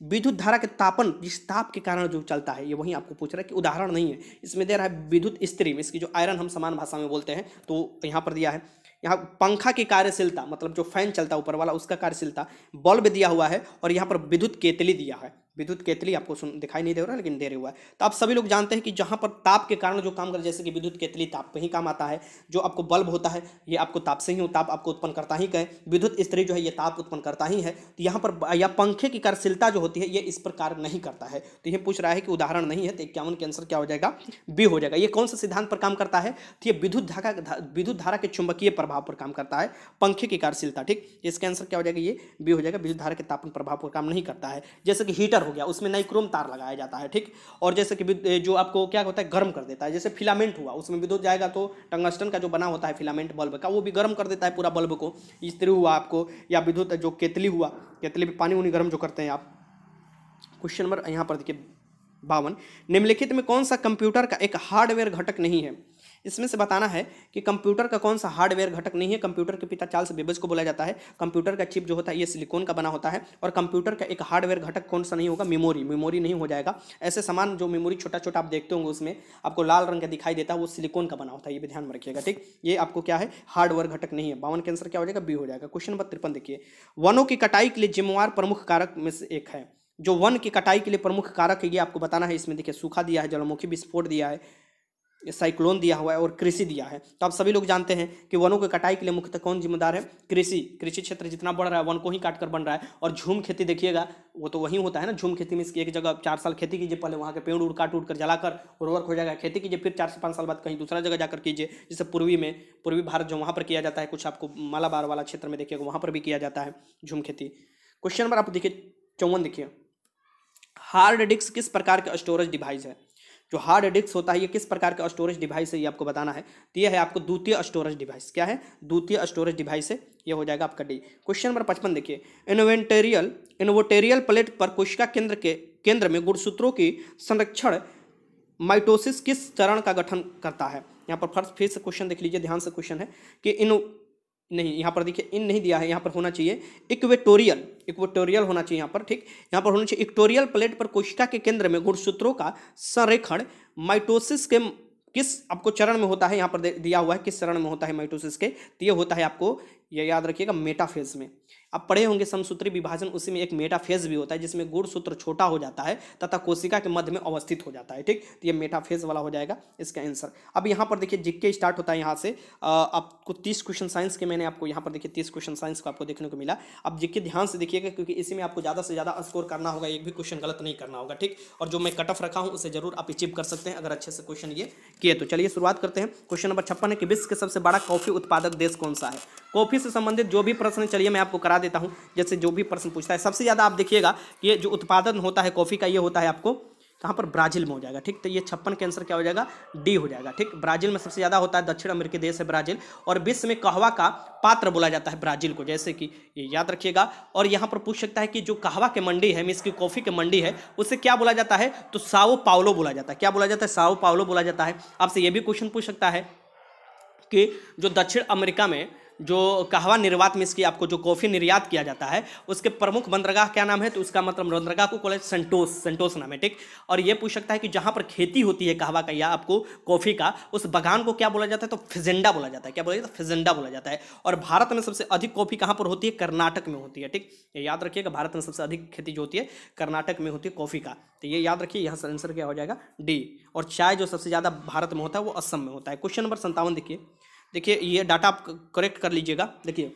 विद्युत धारा के तापन, जिस ताप के कारण जो चलता है, ये वही आपको पूछ रहा है कि उदाहरण नहीं है। इसमें दे रहा है विद्युत स्त्री, इसकी जो आयरन हम समान भाषा में बोलते हैं तो यहाँ पर दिया है। यहाँ पंखा की कार्यशीलता मतलब जो फ़ैन चलता है ऊपर वाला, उसका कार्यशीलता बल्ब दिया हुआ है और यहाँ पर विद्युत केतली दिया है। विद्युत केतली आपको सुन दिखाई नहीं दे रहा, लेकिन दे रहा हुआ है। तो आप सभी लोग जानते हैं कि जहाँ पर ताप के कारण जो काम कर जैसे कि विद्युत केतली ताप पे ही काम आता है, जो आपको बल्ब होता है, ये आपको ताप से ही ताप आपको उत्पन्न करता ही कहें। विद्युत स्त्री जो है, ये ताप उत्पन्न करता ही है। तो यहाँ पर या पंखे की कार्यशीलता जो होती है, ये इस पर कार्य नहीं करता है। तो ये पूछ रहा है कि उदाहरण नहीं है तो इक्यावन के आंसर क्या हो जाएगा? बी हो जाएगा। ये कौन सा सिद्धांत पर काम करता है? तो ये विद्युत धारा विद्युत धारा के चुंबकीय प्रभाव पर काम करता है, पंखे की कार्यशीलता, ठीक? इसके आंसर क्या हो जाएगा? ये बी हो जाएगा। विद्युत धारा के तापन प्रभाव पर काम नहीं करता है। जैसे कि हीटर हो गया, उसमें नाइक्रोम तार लगाया जाता है, ठीक? और जैसे कि जो आपको क्या होता है, गर्म कर देता है, जैसे फिलामेंट हुआ, उसमें विद्युत जाएगा तो टंगस्टन का जो बना होता है फिलामेंट बल्ब का, वो भी गर्म कर देता है पूरा बल्ब को स्त्री हुआ आपको, या विद्युत जो केतली हुआ, केतली में पानी उनी गर्म जो करते हैं आप। क्वेश्चन नंबर यहाँ पर देखिए, बावन। निम्नलिखित में कौन सा कंप्यूटर का एक हार्डवेयर घटक नहीं है? इसमें से बताना है कि कंप्यूटर का कौन सा हार्डवेयर घटक नहीं है। कंप्यूटर के पिता चार्ल्स बेबेज को बोला जाता है। कंप्यूटर का चिप जो होता है, ये सिलिकॉन का बना होता है और कंप्यूटर का एक हार्डवेयर घटक कौन सा नहीं होगा? मेमोरी। मेमोरी नहीं हो जाएगा। ऐसे सामान जो मेमोरी छोटा छोटा आप देखते होंगे उसमें आपको लाल रंग का दिखाई देता है, वो सिलिकॉन का बना होता है। ये भी ध्यान में रखिएगा, ठीक? ये आपको क्या है? हार्डवेयर घटक नहीं है। बावन के आंसर क्या हो जाएगा? बी हो जाएगा। क्वेश्चन नंबर तिरपन देखिए। वनों की कटाई के लिए जिम्मेवार प्रमुख कारक में से एक है। जो वन की कटाई के लिए प्रमुख कारक है, ये आपको बताना है। इसमें देखिए, सूखा दिया है, जलमुखी, विस्फोट दिया है। साइक्लोन दिया हुआ है और कृषि दिया है। तो आप सभी लोग जानते हैं कि वनों की कटाई के लिए मुख्यतः कौन जिम्मेदार है? कृषि। कृषि क्षेत्र जितना बढ़ रहा है, वन को ही काट कर बन रहा है। और झूम खेती देखिएगा, वो तो वही होता है ना, झूम खेती में इसकी एक जगह चार साल खेती कीजिए, पहले वहाँ के पेड़ उड़, काट उड़ कर जलाकर उर्वरक हो जाएगा। खेती कीजिए, फिर चार से पाँच साल बाद कहीं दूसरा जगह जाकर कीजिए, जैसे पूर्वी में, पूर्वी भारत जो वहाँ पर किया जाता है, कुछ आपको मालाबार वाला क्षेत्र में देखिएगा, वहाँ पर भी किया जाता है झूम खेती। क्वेश्चन नंबर आप देखिए, चौवन देखिए। हार्ड डिस्क किस प्रकार का स्टोरेज डिवाइस है? जो हार्ड डिस्क होता है, ये किस प्रकार का स्टोरेज डिवाइस है, ये आपको बताना है। तो ये है आपको द्वितीय स्टोरेज डिवाइस क्या है? द्वितीय स्टोरेज डिवाइस है। ये हो जाएगा आपका डी क्वेश्चन नंबर पचपन देखिए। इन्वेंटेरियल इन्वोटेरियल प्लेट पर कोशिका केंद्र के केंद्र में गुणसूत्रों की संरक्षण माइटोसिस किस चरण का गठन करता है? यहाँ पर फ़र्स्ट फिर से क्वेश्चन देख लीजिए। ध्यान से क्वेश्चन है कि नहीं, यहाँ पर देखिए, इन नहीं दिया है, यहाँ पर होना चाहिए इक्वेटोरियल। इक्वेटोरियल होना चाहिए यहाँ पर, ठीक? यहाँ पर होना चाहिए इक्टोरियल प्लेट पर कोशिका के केंद्र में गुणसूत्रों का संरेखण। माइटोसिस के किस, आपको चरण में होता है, यहाँ पर दिया हुआ है, किस चरण में होता है माइटोसिस के? तो ये होता है आपको, ये याद रखिएगा, मेटाफेज में। आप पढ़े होंगे समसूत्री विभाजन, उसी में एक मेटाफेज भी होता है, जिसमें गुड़ सूत्र छोटा हो जाता है, तथा कोशिका के मध्य में अवस्थित हो जाता है, ठीक? तो ये मेटाफेज वाला हो जाएगा इसका आंसर अब यहाँ पर देखिए, जिक्के स्टार्ट होता है यहाँ से। आपको तीस क्वेश्चन साइंस के मैंने आपको यहाँ पर देखिए, तीस क्वेश्चन साइंस को आपको देखने को मिला। अब जिक्के ध्यान से देखिएगा, क्योंकि इसी में आपको ज़्यादा से ज़्यादा स्कोर करना होगा, एक भी क्वेश्चन गलत नहीं करना होगा, ठीक? और जो मैं कट ऑफ़ रखा हूँ, उसे ज़रूर आप अचीव कर सकते हैं, अगर अच्छे से क्वेश्चन ये किए तो। चलिए शुरुआत करते हैं। क्वेश्चन नंबर छप्पन है कि विश्व के सबसे बड़ा कॉफ़ी उत्पादक देश कौन सा है? कॉफ़ी से संबंधित जो भी प्रश्न, चलिए मैं आपको करा देता हूँ। जैसे जो भी प्रश्न पूछता है, सबसे ज़्यादा आप देखिएगा ये जो उत्पादन होता है, कॉफ़ी का ये होता है आपको कहाँ पर ब्राज़ील में हो जाएगा, ठीक? तो ये छप्पन के आंसर क्या हो जाएगा? डी हो जाएगा, ठीक? ब्राज़ील में सबसे ज़्यादा होता है, दक्षिण अमेरिकी देश है ब्राज़ील, और विश्व में कहवा का पात्र बोला जाता है ब्राज़ील को, जैसे कि ये याद रखिएगा। और यहाँ पर पूछ सकता है कि जो कहवा के मंडी है मीस की कॉफ़ी के मंडी है, उसे क्या बोला जाता है? तो साओ पावलो बोला जाता है। क्या बोला जाता है? साओ पावलो बोला जाता है। आपसे ये भी क्वेश्चन पूछ सकता है कि जो दक्षिण अमेरिका में जो कहवा निर्वात में इसकी आपको जो कॉफ़ी निर्यात किया जाता है, उसके प्रमुख बंदरगाह क्या नाम है? तो उसका मतलब बंदरगाह को कॉलेज संतोष संतोष नाम है, ठीक? और ये पूछ सकता है कि जहाँ पर खेती होती है कहवा का या आपको कॉफ़ी का, उस बगान को क्या बोला जाता है? तो फिजेंडा बोला जाता है। क्या बोला जाता है? फिजेंडा बोला जाता है। और भारत में सबसे अधिक कॉफ़ी कहाँ पर होती है? कर्नाटक में होती है, ठीक? याद रखिएगा, भारत में सबसे अधिक खेती जो होती है, कर्नाटक में होती है कॉफ़ी का। तो ये याद रखिए, यहाँ से आंसर क्या हो जाएगा? डी। और चाय जो सबसे ज़्यादा भारत में होता है, वो असम में होता है। क्वेश्चन नंबर संतावन देखिए। देखिए, ये डाटा आप करेक्ट कर लीजिएगा। देखिए,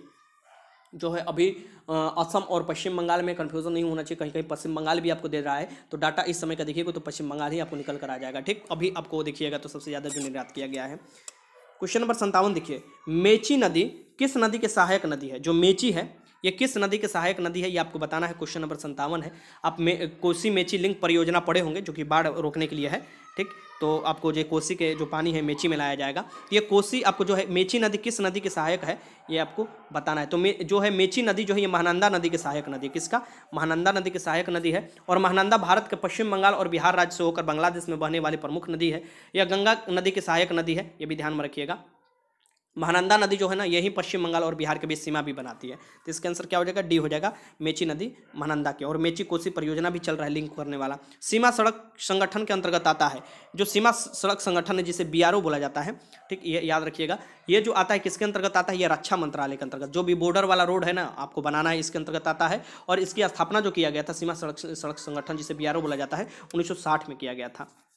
जो है अभी असम और पश्चिम बंगाल में कन्फ्यूज़न नहीं होना चाहिए। कहीं कहीं पश्चिम बंगाल भी आपको दे रहा है तो डाटा इस समय का देखिएगा तो पश्चिम बंगाल ही आपको निकल कर आ जाएगा, ठीक? अभी आपको देखिएगा तो सबसे ज़्यादा जो निर्यात किया गया है। क्वेश्चन नंबर संतावन देखिए, मेची नदी किस नदी के सहायक नदी है? जो मेची है ये किस नदी के सहायक नदी है, ये आपको बताना है क्वेश्चन नंबर संतावन है। आप मे, कोसी मेची लिंक परियोजना पढ़े होंगे, जो कि बाढ़ रोकने के लिए है, ठीक? तो आपको जो कोसी के जो पानी है, मेची में लाया जाएगा। ये कोसी आपको जो है, मेची नदी किस नदी के सहायक है, ये आपको बताना है। तो मे, जो है मेची नदी, जो है ये महानंदा नदी के सहायक नदी किसका? महानंदा नदी के सहायक नदी है। और महानंदा भारत के पश्चिम बंगाल और बिहार राज्य से होकर बांग्लादेश में बहने वाली प्रमुख नदी है। यह गंगा नदी की सहायक नदी है, ये भी ध्यान में रखिएगा। महानंदा नदी जो है ना, यही पश्चिम बंगाल और बिहार के बीच सीमा भी बनाती है। तो इसका आंसर क्या हो जाएगा? डी हो जाएगा, मेची नदी महानंदा की। और मेची कोसी परियोजना भी चल रहा है लिंक करने वाला। सीमा सड़क संगठन के अंतर्गत आता है। जो सीमा सड़क संगठन है, जिसे बीआरओ बोला जाता है, ठीक, ये याद रखिएगा। ये जो आता है, किसके अंतर्गत आता है? ये रक्षा मंत्रालय के अंतर्गत। जो भी बॉर्डर वाला रोड है ना, आपको बनाना है, इसके अंतर्गत आता है। और इसकी स्थापना जो किया गया था, सीमा सड़क सड़क संगठन, जिसे बीआरओ बोला जाता है, उन्नीस सौ साठ में किया गया था।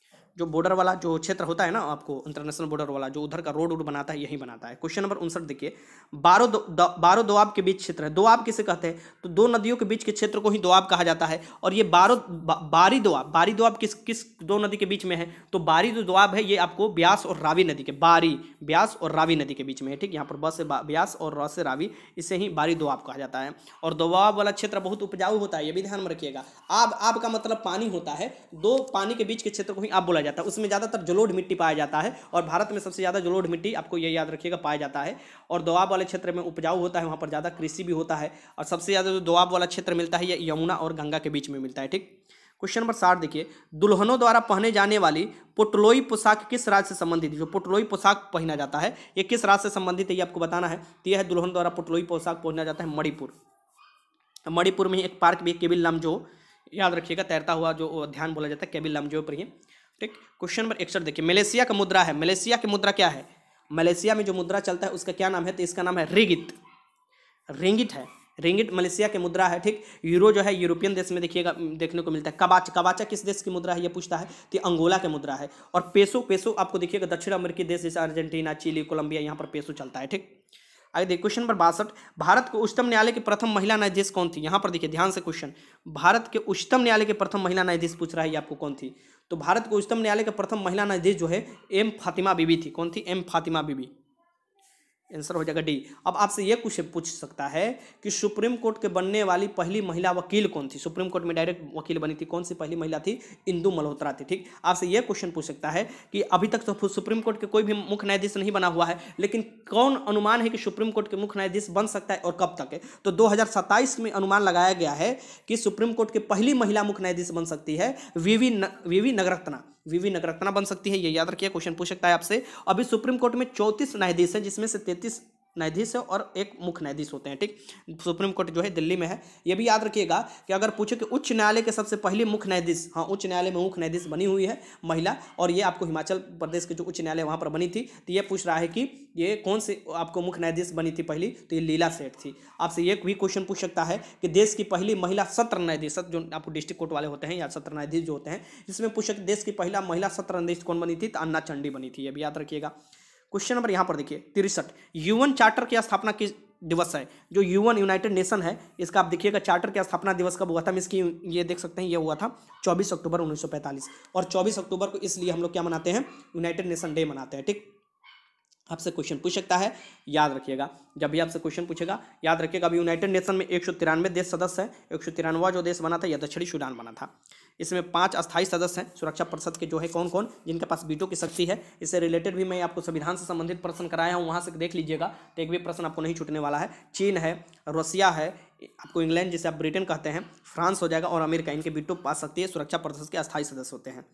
जो बॉर्डर वाला जो क्षेत्र होता है ना आपको इंटरनेशनल बॉर्डर वाला जो उधर का रोड वोड बनाता है यही बनाता है। क्वेश्चन नंबर उनसठ देखिए। बारह दो बारह दोआब के बीच क्षेत्र है। दोआब किसे कहते हैं? तो दो नदियों के बीच के क्षेत्र को ही दोआब कहा जाता है। और ये बारह बा, बारी दोआब बारी दोआब किस किस दो नदी के बीच में है? तो बारी जो दोआब है ये आपको ब्यास और रावी नदी के बारी ब्यास और रावी नदी के बीच में है। ठीक यहाँ पर बस से ब्यास और र से रावी इसे ही बारी दोआब कहा जाता है। और दोआब वाला क्षेत्र बहुत उपजाऊ होता है ये भी ध्यान में रखिएगा। आब आब का मतलब पानी होता है। दो पानी के बीच के क्षेत्र को ही आप बोला जाता है। उसमें ज़्यादातर जलोढ़ मिट्टी पाया जाता है और भारत में सबसे ज़्यादा जलोढ़ मिट्टी, आपको ये याद रखिएगा, पाया जाता है। और दोआब वाले क्षेत्र में उपजाऊ होता है, वहाँ पर ज़्यादा कृषि भी होता है। और सबसे ज़्यादा जो दोआब वाला क्षेत्र मिलता है, ये यमुना और गंगा के बीच में मिलता है, ठीक? क्वेश्चन नंबर साठ देखिए। दुल्हनों द्वारा पहने जाने वाली पोटलोई पोशाक किस राज्य से संबंधित जो पोटलोई पोशाक पहना जाता है, ये किस राज्य से संबंधित है, ये आपको बताना है। तो यह है दुल्हन द्वारा पोटलोई पोशाक पहना जाता है मणिपुर। मणिपुर में एक पार्क भी केबिल लमजो। याद रखिएगा, तैरता हुआ जो ध्यान बोला जाता है, केबिल लमजो पर ही। ठीक? क्वेश्चन नंबर इकसठ देखिए, मलेशिया का मुद्रा है। मलेशिया की मुद्रा क्या है? मलेशिया में जो मुद्रा चलता है, उसका क्या नाम है? तो इसका नाम है रिगित। रिंगिट है। रिंगिट मलेशिया की मुद्रा है, ठीक? यूरो जो है, यूरोपियन देश में देखिएगा देखने को मिलता है। कबाच, कबाचा किस देश की मुद्रा है ये पूछता है। तो अंगोला की मुद्रा है। और पेसो पेसो आपको देखिएगा, दक्षिण अमेरिकी देश, जैसे अर्जेंटीना, चिली, कोलंबिया, यहाँ पर पेसो चलता है, ठीक? आगे देखिए क्वेश्चन नंबर बासठ। भारत के उच्चतम न्यायालय की प्रथम महिला न्यायाधीश कौन थी? यहाँ पर देखिए, ध्यान से क्वेश्चन भारत के उच्चतम न्यायालय के प्रथम महिला न्यायाधीश पूछ रहा है आपको कौन थी? तो भारत के उच्चतम न्यायालय के प्रथम महिला न्यायाधीश जो है एम फातिमा बीबी थी। कौन थी? एम फातिमा बीबी। आंसर हो जाएगा डी। अब आपसे ये क्वेश्चन पूछ सकता है कि सुप्रीम कोर्ट के बनने वाली पहली महिला वकील कौन थी? सुप्रीम कोर्ट में डायरेक्ट वकील बनी थी। कौन सी पहली महिला थी? इंदु मल्होत्रा थी, ठीक? आपसे ये क्वेश्चन पूछ सकता है कि अभी तक तो सुप्रीम कोर्ट के कोई भी मुख्य न्यायाधीश नहीं बना हुआ है, लेकिन कौन अनुमान है कि सुप्रीम कोर्ट के मुख्य न्यायाधीश बन सकता है और कब तक है? तो दो हज़ार सत्ताईस में अनुमान लगाया गया है कि सुप्रीम कोर्ट की पहली महिला मुख्य न्यायाधीश बन सकती है V V V V Nagarathna. V V Nagarathna बन सकती है, ये याद रखिए, क्वेश्चन पूछ सकता है आपसे। अभी सुप्रीम कोर्ट में चौंतीस न्यायाधीश हैं, जिसमें से तैतीस न्यायाधीश है और एक मुख्य न्यायाधीश होते हैं, ठीक? सुप्रीम कोर्ट जो है दिल्ली में है। ये भी याद रखिएगा कि अगर पूछे कि उच्च न्यायालय के सबसे पहले मुख्य न्यायाधीश हाँ उच्च न्यायालय में मुख्य न्यायाधीश बनी हुई है महिला, और ये आपको हिमाचल प्रदेश के जो उच्च न्यायालय वहाँ पर बनी थी तो ये पूछ रहा है कि ये कौन से आपको मुख्य न्यायाधीश बनी थी पहली? तो ये लीला सेठ थी। आपसे ये भी क्वेश्चन पूछ सकता है कि देश की पहली महिला सत्र न्यायाधीश जो आपको डिस्ट्रिक्ट कोर्ट वाले होते हैं या सत्र न्यायाधीश जो होते हैं इसमें पूछ सकते देश की पहला महिला सत्र न्यायाधीश कौन बनी थी? तो अन्ना चंडी बनी थी, ये भी याद रखिएगा। क्वेश्चन नंबर यहाँ पर देखिए, तिरसठ। यूएन चार्टर की स्थापना किस दिवस है? जो यूएन यूनाइटेड नेशन है, इसका आप देखिएगा चार्टर की स्थापना दिवस कब हुआ था? इसकी ये देख सकते हैं, ये हुआ था 24 अक्टूबर 1945 और 24 अक्टूबर को इसलिए हम लोग क्या मनाते हैं? यूनाइटेड नेशन डे मनाते हैं, ठीक? आपसे क्वेश्चन पूछ सकता है, याद रखिएगा। जब भी आपसे क्वेश्चन पूछेगा, याद रखिएगा, अभी यूनाइटेड नेशन में एक देश सदस्य है, एक सौ जो देश बना था यह दक्षिणी सूडान बना था। इसमें पाँच अस्थायी सदस्य हैं, सुरक्षा परिषद के जो है कौन कौन जिनके पास बीटो की शक्ति है, इससे रिलेटेड भी मैं आपको संविधान से संबंधित प्रश्न कराया हूँ, वहाँ से देख लीजिएगा तो एक भी प्रश्न आपको नहीं छूटने वाला है। चीन है, रसिया है, आपको इंग्लैंड जिसे आप ब्रिटेन कहते हैं, फ्रांस हो जाएगा और अमेरिका, इनके बीटो पास सकती है, सुरक्षा परिषद के अस्थायी सदस्य होते हैं।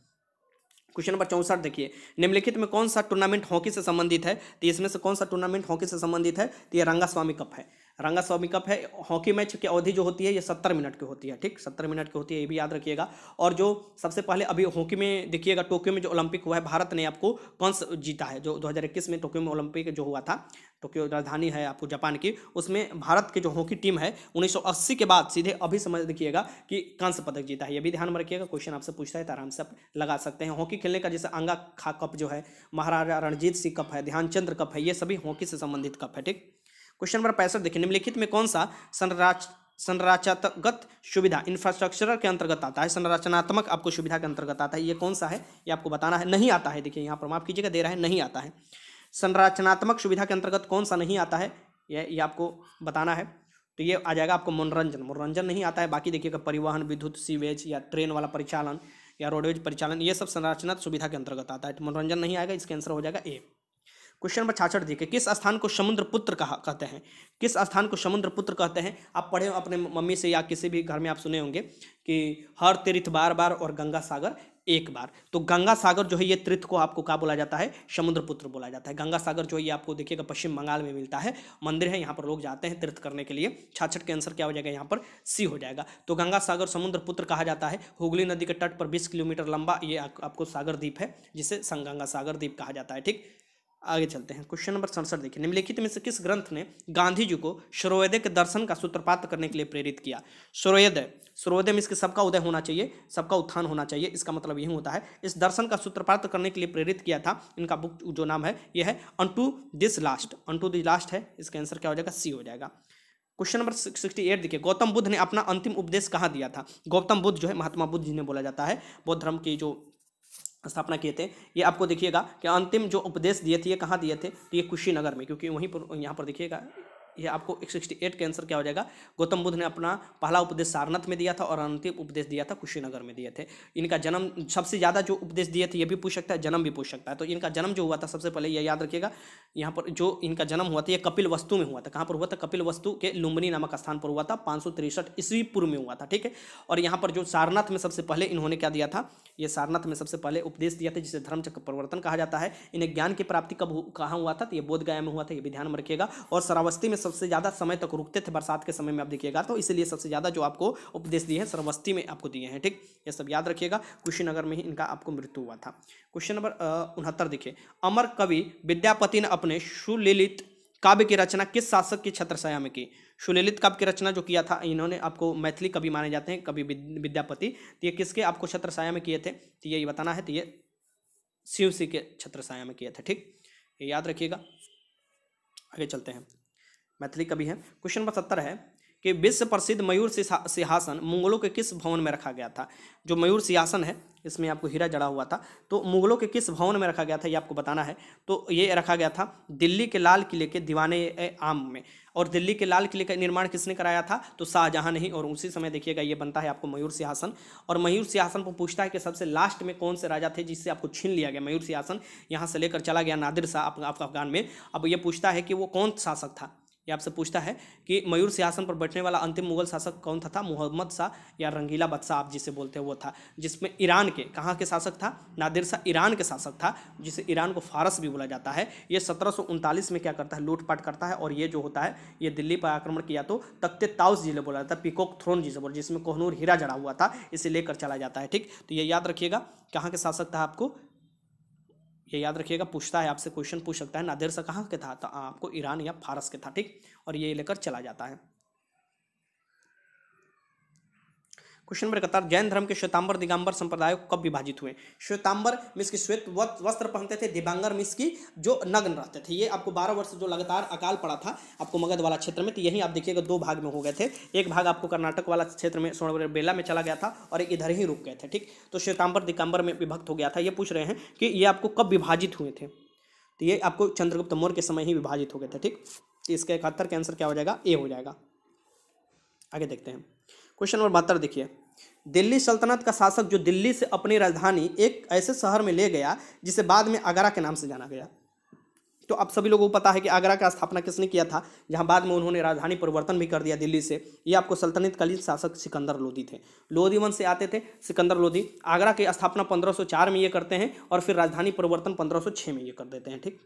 क्वेश्चन नंबर चौंसठ देखिए, निम्नलिखित में कौन सा टूर्नामेंट हॉकी से संबंधित है? तो इसमें से कौन सा टूर्नामेंट हॉकी से संबंधित है? तो ये रंगास्वामी कप है। रंगास्वामी कप है। हॉकी मैच की अवधि जो होती है, ये सत्तर मिनट की होती है, ठीक? सत्तर मिनट की होती है, ये भी याद रखिएगा। और जो सबसे पहले अभी हॉकी में देखिएगा, टोक्यो में जो ओलंपिक हुआ है, भारत ने आपको कौन जीता है? जो 2021 में टोक्यो में ओलंपिक जो हुआ था, टोक्यो राजधानी है आपको जापान की, उसमें भारत की जो हॉकी टीम है 1980 के बाद सीधे अभी समझ देखिएगा कि कांस्य पदक जीता है। ये भी ध्यान में रखिएगा, क्वेश्चन आपसे पूछता है तो आराम से आप लगा सकते हैं। हॉकी खेलने का जैसे अंगा खा कप जो है, महाराजा रणजीत सिंह कप है ध्यानचंद्र कप है, ये सभी हॉकी से संबंधित कप है, ठीक? क्वेश्चन नंबर पैंसठ, देखिए, निम्नलिखित में कौन सा संराच, संरचनात्मक सुविधा इंफ्रास्ट्रक्चर के अंतर्गत आता है? संरचनात्मक आपको सुविधा के अंतर्गत आता है। ये कौन सा है? ये आपको बताना है, नहीं आता है। देखिए, यहाँ पर माफ़ कीजिएगा, दे रहा है, नहीं आता है। संरचनात्मक सुविधा के अंतर्गत कौन सा नहीं आता है? ये ये आपको बताना है। तो ये आ जाएगा आपको मनोरंजन। मनोरंजन नहीं आता है, बाकी देखिएगा, परिवहन, विद्युत, सीवेज या ट्रेन वाला परिचालन या रोडवेज़ परिचालन, ये सब संरचना सुविधा के अंतर्गत आता है। तो मनोरंजन नहीं आएगा, इसका आंसर हो जाएगा ए। क्वेश्चन नंबर छाछठ देखिए, किस स्थान को समुद्र पुत्र कहा, कहते हैं? किस स्थान को समुद्र पुत्र कहते हैं? आप पढ़े अपने मम्मी से या किसी भी घर में आप सुने होंगे कि हर तीर्थ बार बार और गंगा सागर एक बार। तो गंगा सागर जो है, ये तीर्थ को आपको क्या बोला जाता है? समुद्र पुत्र बोला जाता है। गंगा सागर जो है, ये आपको देखिएगा, पश्चिम बंगाल में मिलता है। मंदिर है, यहाँ पर लोग जाते हैं तीर्थ करने के लिए। छाछठ के आंसर क्या हो जाएगा? यहाँ पर सी हो जाएगा। तो गंगा सागर समुद्र पुत्र कहा जाता है। हुगली नदी के तट पर बीस किलोमीटर लंबा ये आपको सागर द्वीप है, जिसे संगंगा सागर द्वीप कहा जाता है, ठीक? आगे चलते हैं। क्वेश्चन नंबर सड़सठ देखिए। निम्नलिखित में से किस ग्रंथ ने गांधी जी को सूर्योदय के दर्शन का सूत्रपात करने के लिए प्रेरित किया? सूर्योदय सूर्योदय में इसके सबका उदय होना चाहिए, सबका उत्थान होना चाहिए, इसका मतलब यही होता है। इस दर्शन का सूत्रपात करने के लिए प्रेरित किया था, इनका बुक जो नाम है यह है unto this last unto this last है, इसका आंसर क्या हो जाएगा? सी हो जाएगा। क्वेश्चन नंबर सिक्सटी एट देखिए। गौतम बुद्ध ने अपना अंतिम उपदेश कहाँ दिया था? गौतम बुद्ध जो है, महात्मा बुद्ध जी ने बोला जाता है, बौद्ध धर्म की जो स्थापना किए थे। ये आपको देखिएगा कि अंतिम जो उपदेश दिए थे, ये कहाँ दिए थे? तो ये कुशीनगर में, क्योंकि वहीं पर, यहाँ पर देखिएगा। ये आपको एक सिक्सटी एट के आंसर क्या हो जाएगा? गौतम बुद्ध ने अपना पहला उपदेश सारनाथ में दिया था और अंतिम उपदेश दिया था कुशीनगर में दिए थे। इनका जन्म सबसे ज़्यादा जो उपदेश दिए थे, ये भी पूछ सकता है, जन्म भी पूछ सकता है। तो इनका जन्म जो हुआ था, सबसे पहले ये याद रखिएगा, यहाँ पर जो इनका जन्म हुआ था, ये कपिल वस्तु में हुआ था। कहाँ पर हुआ था? कपिल वस्तु के लुम्बनी नामक स्थान पर हुआ था, पाँच सौ तिरसठ ईस्वी पूर्व में हुआ था, ठीक है? और यहाँ पर जो सारनाथ में सबसे पहले इन्होंने क्या दिया था? ये सारनाथ में सबसे पहले उपदेश दिया था, जिसे धर्म चक्र परिवर्तन कहा जाता है। इन्हें ज्ञान की प्राप्ति कब कहाँ हुआ था? तो ये बोध गया में हुआ था, ये भी ध्यान में रखिएगा। और श्रावस्ती में सबसे ज़्यादा समय तक रुकते थे बरसात के समय में, आप देखिएगा। तो इसलिए सबसे ज़्यादा जो आपको उपदेश दिए हैं श्रावस्ती में आपको दिए हैं, ठीक? ये सब याद रखिएगा। कुशीनगर में ही इनका आपको मृत्यु हुआ था। क्वेश्चन नंबर उनहत्तर देखिए। अमर कवि विद्यापति ने अपने सुललित काव्य की रचना किस शासक की छत्रछाया में की? सुललित काव्य की रचना जो किया था, इन्होंने आपको मैथिली कवि माने जाते हैं, कवि विद्यापति। तो ये किसके आपको छत्रछाया में किए थे? तो ये बताना है तो ये शिव के छत्रछाया में किए थे, ठीक? ये याद रखिएगा। आगे चलते हैं। मैथिली कवि हैं। क्वेश्चन नंबर सत्तर है कि विश्व प्रसिद्ध मयूर सिंहासन मुगलों के किस भवन में रखा गया था? जो मयूर सिंहासन है, इसमें आपको हीरा जड़ा हुआ था तो मुगलों के किस भवन में रखा गया था ये आपको बताना है। तो ये रखा गया था दिल्ली के लाल किले के दीवाने आम में। और दिल्ली के लाल किले का निर्माण किसने कराया था? तो शाहजहां नहीं और उसी समय देखिएगा ये बनता है आपको मयूर सिंहासन। और मयूर सिंहासन को पूछता है कि सबसे लास्ट में कौन से राजा थे जिससे आपको छीन लिया गया मयूर सिंहासन? यहाँ से लेकर चला गया नादिर शाह आपका अफगान में। अब ये पूछता है कि वो कौन शासक था? ये आपसे पूछता है कि मयूर सिंहासन पर बैठने वाला अंतिम मुगल शासक कौन था? था मोहम्मद शाह या रंगीला बदशाह, आप जिसे बोलते हैं वो था, जिसमें ईरान के, कहाँ के शासक था? नादिर शाह ईरान के शासक था, जिसे ईरान को फारस भी बोला जाता है। ये सत्रह सौ उनतालीस में क्या करता है? लूटपाट करता है और ये जो होता है, ये दिल्ली पर आक्रमण किया तो तख्ते ताउस ज़िले बोला जाता है, पिकोक थ्रोन जिसे बोला, जिसमें कोहनूर हीरा जड़ा हुआ था, इसे लेकर चला जाता है, ठीक? तो ये याद रखिएगा, कहाँ के शासक था आपको? ये याद रखिएगा, पूछता है आपसे, क्वेश्चन पूछ सकता है, नादिर से कहाँ के था? तो आपको ईरान या फारस के था, ठीक? और ये लेकर चला जाता है। क्वेश्चन नंबर इकहत्तर, जैन धर्म के श्वेतांबर, दिगंबर संप्रदाय कब विभाजित हुए? श्वेतांबर मिस की श्वेत वस्त्र पहनते थे दिबांगर मिस की जो नग्न रहते थे। ये आपको बारह वर्ष जो लगातार अकाल पड़ा था, आपको मगध वाला क्षेत्र में तो यही आप देखिएगा दो भाग में हो गए थे। एक भाग आपको कर्नाटक वाला क्षेत्र में स्वर्ण बेला में चला गया था, और इधर ही रुक गए थे, ठीक? तो श्वेतांबर, दिगंबर में विभक्त हो गया था। ये पूछ रहे हैं कि ये आपको कब विभाजित हुए थे? तो ये आपको चंद्रगुप्त मौर्य के समय ही विभाजित हो गए थे, ठीक? तो इसका इकहत्तर के आंसर क्या हो जाएगा? ए हो जाएगा। आगे देखते हैं। क्वेश्चन नंबर बहत्तर देखिए। दिल्ली सल्तनत का शासक जो दिल्ली से अपनी राजधानी एक ऐसे शहर में ले गया, जिसे बाद में आगरा के नाम से जाना गया। तो अब सभी लोगों को पता है कि आगरा का स्थापना किसने किया था, जहाँ बाद में उन्होंने राजधानी परिवर्तन भी कर दिया दिल्ली से। ये आपको सल्तनत कालीन शासक सिकंदर लोधी थे। लोधी वंश से आते थे सिकंदर लोधी। आगरा की स्थापना 1504 में ये करते हैं और फिर राजधानी परिवर्तन 1506 में ये कर देते हैं, ठीक?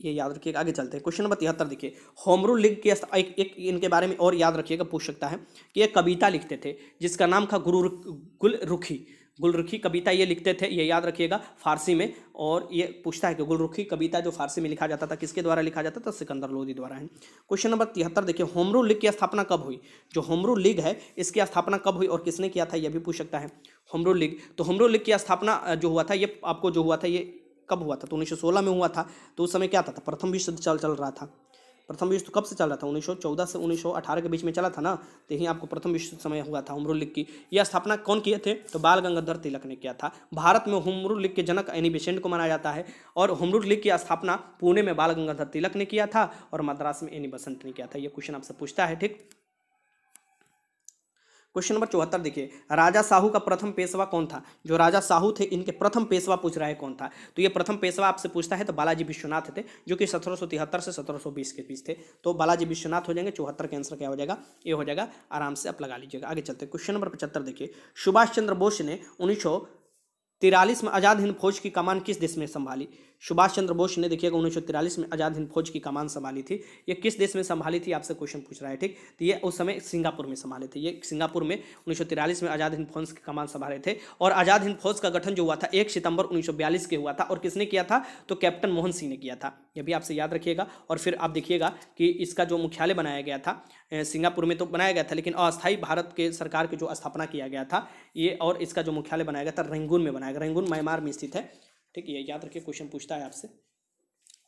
ये याद रखिएगा आगे चलते हैं। क्वेश्चन नंबर तिहत्तर देखिए। होमरू लिग के एक, एक इनके बारे में और याद रखिएगा पूछ सकता है कि एक कविता लिखते थे जिसका नाम था गुरु गुल रुखी। गुलरुखी कविता ये लिखते थे ये याद रखिएगा फारसी में। और ये पूछता है कि गुलरुखी कविता जो फारसी में लिखा जाता था किसके द्वारा लिखा जाता था? सिकंदर लोधी द्वारा है। क्वेश्चन नंबर तिहत्तर देखिए होमरू लीग की स्थापना कब हुई? जो होमरू लीग है इसकी स्थापना कब हुई और किसने किया था यह भी पूछ सकता है। होमरू लीग तो होमरू लीग की स्थापना जो हुआ था ये आपको जो हुआ था ये कब हुआ था? तो उन्नीस में हुआ था। तो उस समय क्या था, था प्रथम विश्व चल चल रहा था। प्रथम विश्व कब से चल रहा था? 1914 से 1918 के बीच में चला था ना? तो यही आपको प्रथम विश्व समय हुआ था हुमरू लीग की। यह स्थापना कौन किए थे? तो बाल गंगाधर तिलक ने किया था। भारत में हुमरू लीग के जनक एनी बेसेंट को माना जाता है और हुमरू लीग की स्थापना पुणे में बाल गंगाधर तिलक ने किया था और मद्रास में एनी बसंत ने किया था। यह क्वेश्चन आपसे पूछता है ठीक? क्वेश्चन नंबर चौहत्तर देखिए। राजा साहू का प्रथम पेशवा कौन था? जो राजा साहू थे, इनके प्रथम पेशवा पूछ रहा है कौन था? तो ये प्रथम पेशवा आपसे पूछता है तो बालाजी विश्वनाथ थे, जो कि सत्रह सौ तिहत्तर से सत्रह सौ बीस के बीच थे। तो बालाजी विश्वनाथ हो जाएँगे, चौहत्तर के आंसर क्या हो जाएगा? ये हो जाएगा, आराम से आप लगा लीजिएगा। आगे चलते क्वेश्चन नंबर पचहत्तर देखिए। सुभाष चंद्र बोस ने उन्नीस तिरालीस में आज़ाद हिंद फौज की कमान किस देश में संभाली? सुभाष चंद्र बोस ने देखिएगा उन्नीस में आज़ाद हिंद फौज की कमान संभाली थी। ये किस देश में संभाली थी, आपसे क्वेश्चन पूछ रहा है, ठीक? तो ये उस समय सिंगापुर में संभाले थे। ये सिंगापुर में उन्नीस में आज़ाद हिंद फौज की कमान संभाले थे और आज़ाद हिंद फौज का गठन जो हुआ था, एक सितंबर उन्नीस सौ बयालीस के हुआ था और किसने किया था? तो कैप्टन मोहन सिंह ने किया था। ये भी आपसे याद रखिएगा और फिर आप देखिएगा कि इसका जो मुख्यालय बनाया गया था सिंगापुर में तो बनाया गया था, लेकिन अस्थायी भारत के सरकार की जो स्थापना किया गया था, ये और इसका जो मुख्यालय बनाया गया था, रेंगून में बनाया गया। रेंगून म्यांमार में स्थित है। ठीक है याद रखिए क्वेश्चन पूछता है आपसे।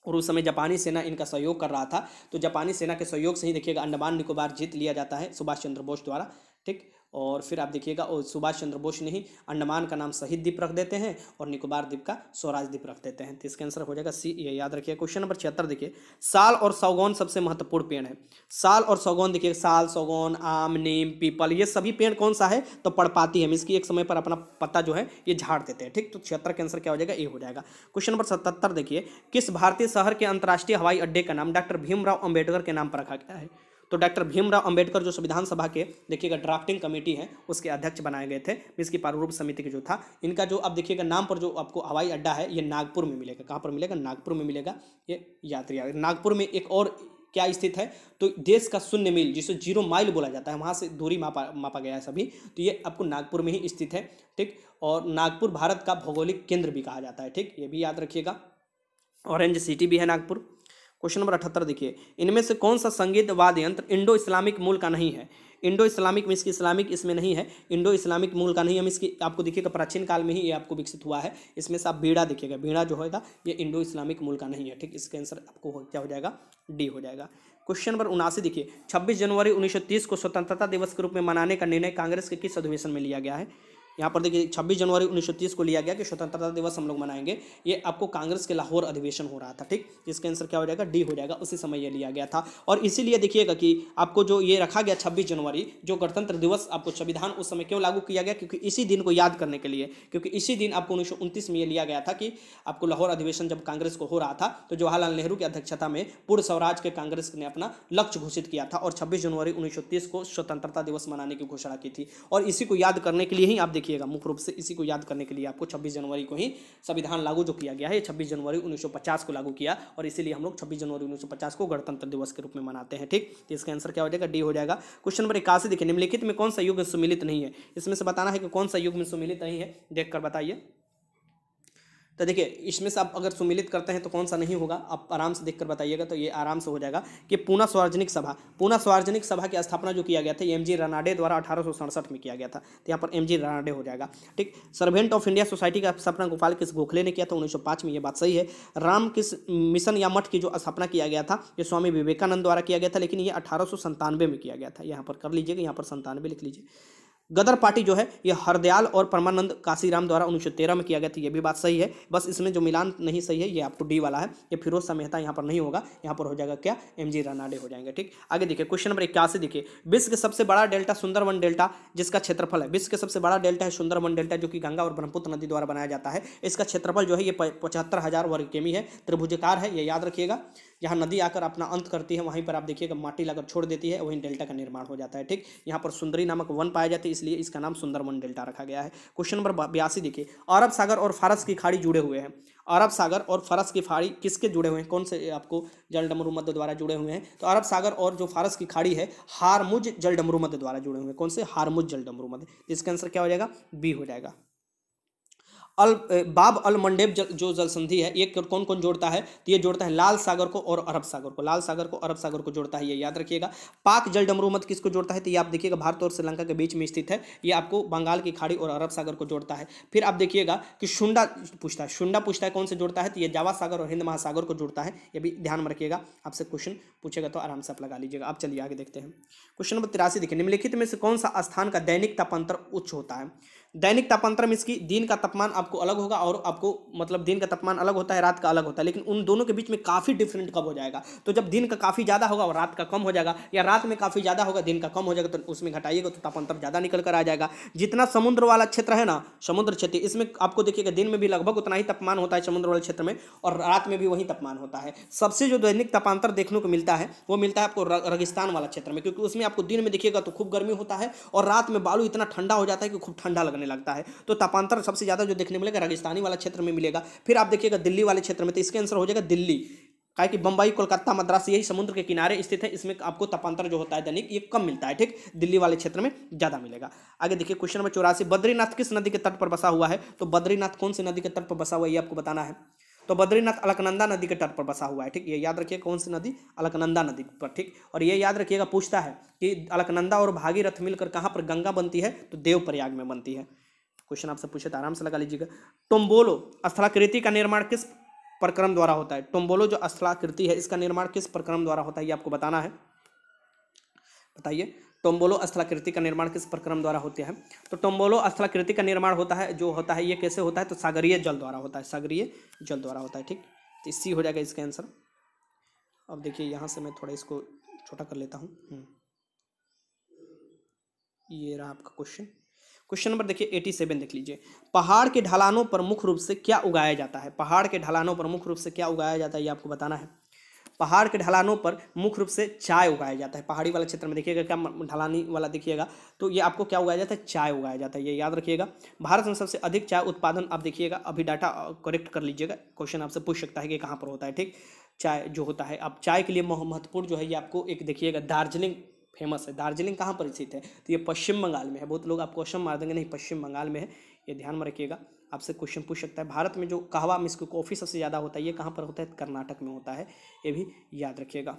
और उस समय जापानी सेना इनका सहयोग कर रहा था। तो जापानी सेना के सहयोग से ही देखिएगा अंडमान निकोबार जीत लिया जाता है सुभाष चंद्र बोस द्वारा, ठीक? और फिर आप देखिएगा सुभाष चंद्र बोस ने ही अंडमान का नाम शहीद द्वीप रख देते हैं और निकोबार द्वीप का स्वराज द्वीप रख देते हैं। तो इसका आंसर हो जाएगा सी, ये याद रखिए, क्वेश्चन नंबर छिहत्तर देखिए। साल और सौगौन सबसे महत्वपूर्ण पेड़ है। साल और सौगौन देखिए, साल, सौगौन, आम, नीम, पीपल, ये सभी पेड़ कौन सा है? तो पड़पाती है, इसकी एक समय पर अपना पत्ता जो है, ये झाड़ देते हैं। ठीक तो छिहत्तर का आंसर क्या हो जाएगा? ये हो जाएगा। क्वेश्चन नंबर सतहत्तर देखिए, किस भारतीय शहर के अंतर्राष्ट्रीय हवाई अड्डे का नाम डॉक्टर भीमराव अंबेडकर के नाम पर रखा गया है? तो डॉक्टर भीमराव अंबेडकर जो संविधान सभा के, देखिएगा ड्राफ्टिंग कमेटी है, उसके अध्यक्ष बनाए गए थे इसकी प्रारूप समिति के जो था, इनका जो, अब देखिएगा, नाम पर जो आपको हवाई अड्डा है, ये नागपुर में मिलेगा। कहाँ पर मिलेगा? नागपुर में मिलेगा ये यात्री। नागपुर में एक और क्या स्थित है? तो देश का शून्य मील, जिसे ज़ीरो माइल बोला जाता है, वहाँ से दूरी मापा मापा गया है सभी तो ये आपको नागपुर में ही स्थित है, ठीक? और नागपुर भारत का भौगोलिक केंद्र भी कहा जाता है, ठीक? ये भी याद रखिएगा। ऑरेंज सिटी भी है नागपुर। क्वेश्चन नंबर अठहत्तर देखिए, इनमें से कौन सा संगीत वाद्य यंत्र इंडो इस्लामिक मूल का नहीं है? इंडो इस्लामिक में की इस्लामिक इसमें नहीं है इंडो इस्लामिक मूल का नहीं है इसकी आपको देखिएगा प्राचीन काल में ही ये आपको विकसित हुआ है, इसमें से आप बीड़ा देखिएगा, बीड़ा जो होगा ये इंडो इस्लामिक मूल का नहीं है, ठीक, इसका आंसर आपको क्या हो जाएगा? डी हो जाएगा। क्वेश्चन नंबर उनासी देखिए 26 जनवरी 1930 को स्वतंत्रता दिवस के रूप में मनाने का निर्णय कांग्रेस के किस अधिवेशन में लिया गया है? यहाँ पर देखिए 26 जनवरी 1930 को लिया गया कि स्वतंत्रता दिवस हम लोग मनाएँगे। ये आपको कांग्रेस के लाहौर अधिवेशन हो रहा था, ठीक? इसका आंसर क्या हो जाएगा? डी हो जाएगा, उसी समय ये लिया गया था। और इसीलिए देखिएगा कि आपको जो ये रखा गया छब्बीस जनवरी, जो गणतंत्र दिवस आपको संविधान उस समय क्यों लागू किया गया? क्योंकि इसी दिन को याद करने के लिए, क्योंकि इसी दिन आपको उन्नीस में ये लिया गया था कि आपको लाहौर अधिवेशन जब कांग्रेस को हो रहा था तो जवाहरलाल नेहरू की अध्यक्षता में पूर्व स्वराज के कांग्रेस ने अपना लक्ष्य घोषित किया था और छब्बीस जनवरी उन्नीस सौ तीस को स्वतंत्रता दिवस मनाने की घोषणा की थी। और इसी को याद करने के लिए ही आप देखिएगा। मुख्य रूप से इसी को याद करने के लिए आपको 26 जनवरी को ही संविधान लागू जो किया गया है 26 जनवरी 1950 को लागू किया और इसीलिए हम लोग 26 जनवरी 1950 को गणतंत्र दिवस के रूप में मनाते हैं, ठीक? तो इसका आंसर क्या हो जाएगा? डी हो जाएगा। क्वेश्चन नंबर इक्यासी, देखिए, निम्नलिखित में कौन सा युग सुमिलित नहीं है? इसमें से बताना है कि कौन सा युग में सुमिलित नहीं है? देखकर बताइए। तो देखिए, इसमें से आप अगर सुमिलित करते हैं तो कौन सा नहीं होगा? आप आराम से देखकर बताइएगा तो ये आराम से हो जाएगा कि पूना सार्वजनिक सभा। पूना सार्वजनिक सभा की स्थापना जो किया गया था एम जी रनाडे द्वारा अठारह सौ सड़सठ में किया गया था। तो यहाँ पर एम जी रनाडे हो जाएगा। ठीक? सर्वेंट ऑफ़ इंडिया सोसाइटी का स्थापना गोपाल किस गोखले ने किया था? उन्नीस सौ पाँच में ये बात सही है। राम किस मिशन या मठ की जो स्थापना किया गया था, ये स्वामी विवेकानंद द्वारा किया गया था, लेकिन ये अठारह में किया गया था। यहाँ पर कर लीजिएगा, यहाँ पर संतानवे लिख लीजिए। गदर पार्टी जो है, ये हरदयाल और परमानंद काशीराम द्वारा उन्नीस सौ तेरह में किया गया था। ये भी बात सही है। बस इसमें जो मिलान नहीं सही है, ये आपको डी वाला है। ये फिरोज सा मेहता यहाँ पर नहीं होगा। यहाँ पर हो जाएगा क्या? एम जी रानाडे हो जाएँगे, ठीक? आगे देखिए क्वेश्चन नंबर इक्यासी देखिए। विश्व के सबसे बड़ा डेल्टा सुंदरवन डेल्टा, जिसका क्षेत्रफल है। विश्व के सबसे बड़ा डेल्टा है सुंदरवन डेल्टा, जो कि गंगा और ब्रह्मपुत्र नदी द्वारा बनाया जाता है। इसका क्षेत्रफल जो है, ये पचहत्तर वर्ग केमी है। त्रिभुजकार है, ये याद रखिएगा। जहाँ नदी आकर अपना अंत करती है, वहीं पर आप देखिएगा माटी लाकर छोड़ देती है, वहीं डेल्टा का निर्माण हो जाता है, ठीक? यहाँ पर सुंदरी नामक वन पाया जाता है, इसलिए इसका नाम सुंदरवन डेल्टा रखा गया है। क्वेश्चन नंबर बयासी देखिए। अरब सागर और फारस की खाड़ी जुड़े हुए हैं। अरब सागर और फारस की खाड़ी किसके जुड़े हुए हैं? कौन से आपको जल डमरू मध्य द्वारा जुड़े हुए हैं? तो अरब सागर और जो फारस की खाड़ी है, हारमुज जल डमरू मध्य द्वारा जुड़े हुए हैं। कौन से? हारमुज जल डमरू मध्य। इसका आंसर क्या हो जाएगा? बी हो जाएगा। अल बाब अल मंडेब जल, जो जल संधि है ये कौन कौन जोड़ता है? तो ये जोड़ता है लाल सागर को और अरब सागर को। लाल सागर को अरब सागर को जोड़ता है ये याद रखिएगा। पाक जल डमरू मत किसको जोड़ता है? तो ये आप देखिएगा भारत और श्रीलंका के बीच में स्थित है। ये आपको बंगाल की खाड़ी और अरब सागर को जोड़ता है। फिर आप देखिएगा कि शुंडा पूछता है। शुंडा पूछता है कौन से जोड़ता है? तो ये जावा सागर और हिंद महासागर को जोड़ता है। ये भी ध्यान में रखिएगा। आपसे क्वेश्चन पूछेगा तो आराम से आप लगा लीजिएगा। आप चलिए आगे देखते हैं। क्वेश्चन नंबर तिरासी देखिए निम्नलिखित में से कौन सा स्थान का दैनिक तापांतर उच्च होता है? दैनिक तापांतर में इसकी दिन का तापमान आपको अलग होगा और आपको मतलब दिन का तापमान अलग होता है, रात का अलग होता है, लेकिन उन दोनों के बीच में काफ़ी डिफरेंट कब हो जाएगा? तो जब दिन का काफ़ी ज़्यादा होगा और रात का कम हो जाएगा या रात में काफ़ी ज़्यादा होगा, दिन का कम हो जाएगा तो उसमें घटाइएगा तो तापांतर ज़्यादा निकल कर आ जाएगा। जितना समुद्र वाला क्षेत्र है ना, समुद्र क्षेत्र, इसमें आपको देखिएगा, दिन में भी लगभग उतना ही तापमान होता है समुद्र वाले क्षेत्र में और रात में भी वही तापमान होता है। सबसे जो दैनिक तापांतर देखने को मिलता है, वो मिलता है आपको रेगिस्तान वाला क्षेत्र में, क्योंकि उसमें आपको दिन में देखिएगा तो खूब गर्मी होता है और रात में बालू इतना ठंडा हो जाता है कि खूब ठंडा लगने लगता है। तो तापांतर सबसे ज़्यादा जो देखने मिलेगा, राजस्थानी वाला क्षेत्र में मिलेगा। फिर आप देखिएगा दिल्ली वाले क्षेत्र में तो इसका आंसर हो जाएगा दिल्ली। क्या कि बम्बई कोलकाता, मद्रास, यही समुद्र के किनारे स्थित है। इसमें आपको तापांतर जो होता है दैनिक, ये कम मिलता है, ठीक? दिल्ली वाले क्षेत्र में ज़्यादा मिलेगा। आगे देखिए, क्वेश्चन नंबर चौरासी, बद्रीनाथ किस नदी के तट पर बसा हुआ है? तो बद्रीनाथ कौन सी नदी के तट पर बसा हुआ है, ये आपको बताना है। तो बद्रीनाथ अलकनंदा नदी के तट पर बसा हुआ है, ठीक? ये याद रखिए कौन सी नदी? अलकनंदा नदी पर, ठीक? और ये याद रखिएगा, पूछता है कि अलकनंदा और भागीरथ मिलकर कहाँ पर गंगा बनती है? तो देवप्रयाग में बनती है। क्वेश्चन आपसे पूछे तो आराम से लगा लीजिएगा। टोम्बोलो स्थलाकृति का निर्माण किस प्रक्रम द्वारा होता है? टोम्बोलो जो स्थलाकृति है, इसका निर्माण किस प्रक्रम द्वारा होता है, ये आपको बताना है। बताइए। टोम्बोलो स्थलाकृति का निर्माण किस प्रक्रम द्वारा होते हैं? तो टोम्बोलो स्थलाकृति का निर्माण होता है, जो होता है, ये कैसे होता है? तो सागरीय जल द्वारा होता है, सागरीय जल द्वारा होता है, ठीक? तो इसी हो जाएगा इसका आंसर। अब देखिए, यहाँ से मैं थोड़ा इसको छोटा कर लेता हूँ। हम्म। ये रहा आपका क्वेश्चन। क्वेश्चन नंबर देखिए, एटी सेवन देख लीजिए। पहाड़ के ढलानों पर मुख्य रूप से क्या उगाया जाता है? पहाड़ के ढलानों पर मुख्य रूप से क्या उगाया जाता है, ये आपको बताना है। पहाड़ के ढलानों पर मुख्य रूप से चाय उगाया जाता है। पहाड़ी वाला क्षेत्र में देखिएगा, क्या ढलानी वाला देखिएगा तो ये आपको क्या उगाया जाता है? चाय उगाया जाता है, ये याद रखिएगा। भारत में सबसे अधिक चाय उत्पादन आप देखिएगा, अभी डाटा करेक्ट कर लीजिएगा क्वेश्चन आपसे पूछ सकता है कि कहाँ पर होता है, ठीक? चाय जो होता है अब चाय के लिए महत्वपूर्ण जो है, ये आपको एक देखिएगा, दार्जिलिंग फ़ेमस है। दार्जिलिंग कहाँ पर स्थित है? तो ये पश्चिम बंगाल में है। बहुत लोग आप क्वेश्चन मार देंगे, नहीं, पश्चिम बंगाल में है, ये ध्यान में रखिएगा। आपसे क्वेश्चन पूछ सकता है। भारत में जो कहवा मिस्क कॉफ़ी सबसे ज़्यादा होता है, ये कहाँ पर होता है? कर्नाटक में होता है। ये भी याद रखिएगा।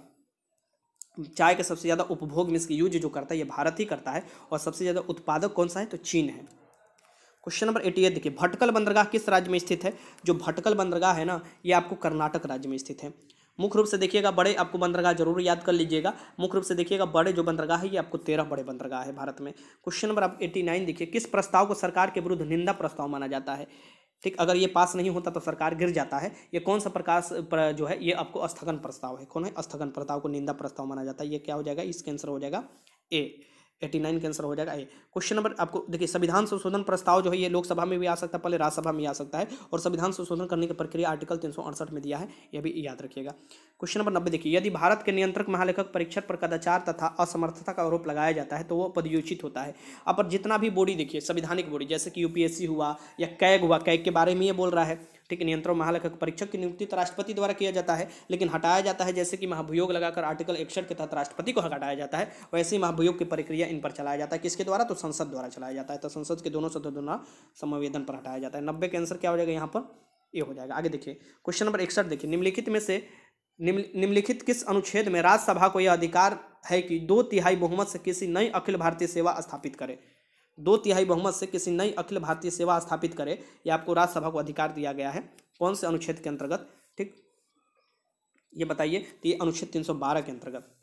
चाय का सबसे ज़्यादा उपभोग मिस्क यूज़ जो करता है, ये भारत ही करता है। और सबसे ज़्यादा उत्पादक कौन सा है? तो चीन है। क्वेश्चन नंबर एटी एट देखिए, भटकल बंदरगाह किस राज्य में स्थित है? जो भटकल बंदरगाह है ना, ये आपको कर्नाटक राज्य में स्थित है। मुख्य रूप से देखिएगा, बड़े आपको बंदरगाह ज़रूर याद कर लीजिएगा। मुख्य रूप से देखिएगा, बड़े जो बंदरगाह है, ये आपको तेरह बड़े बंदरगाह है भारत में। क्वेश्चन नंबर आप एट्टी नाइन देखिए, किस प्रस्ताव को सरकार के विरुद्ध निंदा प्रस्ताव माना जाता है? ठीक, अगर ये पास नहीं होता तो सरकार गिर जाता है। ये कौन सा प्रकाश, पर, जो है, ये आपको स्थगन प्रस्ताव है। कौन है? स्थगन प्रस्ताव को निंदा प्रस्ताव माना जाता है। ये क्या हो जाएगा? इसका आंसर हो जाएगा ए एटी नाइन का आंसर हो जाएगा। ए क्वेश्चन नंबर आपको, देखिए, संविधान संशोधन प्रस्ताव जो है ये लोकसभा में भी आ सकता है, पहले राज्यसभा में आ सकता है, और संविधान संशोधन करने की प्रक्रिया आर्टिकल तीन सौ अड़सठ में दिया है, यह भी याद रखिएगा। क्वेश्चन नंबर नब्बे, देखिए, यदि भारत के नियंत्रक महालेखक परीक्षक पर कदाचार तथा असमर्थता का आरोप लगाया जाता है तो वो पदयोचित होता है। अब जितना भी बॉडी, देखिए, संविधानिक बॉडी, जैसे कि यूपीएससी हुआ या कैग हुआ, कैग के बारे में ये बोल रहा है ठीक नियंत्रण महालेखक परीक्षक की नियुक्ति तो राष्ट्रपति द्वारा किया जाता है, लेकिन हटाया जाता है जैसे कि महाभियोग लगाकर आर्टिकल इकसठ के तहत राष्ट्रपति को हटाया जाता है, वैसे ही महाभियोग की प्रक्रिया इन पर चलाया जाता है। किसके द्वारा? तो संसद द्वारा चलाया जाता है। तो संसद के दोनों सदस्यों द्वारा संवेदन पर हटाया जाता है। नब्बे के आंसर क्या हो जाएगा यहाँ पर? ये हो जाएगा। आगे देखिए, क्वेश्चन नंबर इकसठ देखिए। निम्नलिखित में से निम्नलिखित किस अनुच्छेद में राज्यसभा को यह अधिकार है कि दो तिहाई बहुमत से किसी नई अखिल भारतीय सेवा स्थापित करे? दो तिहाई बहुमत से किसी नई अखिल भारतीय सेवा स्थापित करे या आपको राज्यसभा को अधिकार दिया गया है। कौन से अनुच्छेद के अंतर्गत? ठीक? ये बताइए तो ये अनुच्छेद तीन सौ बारह के अंतर्गत।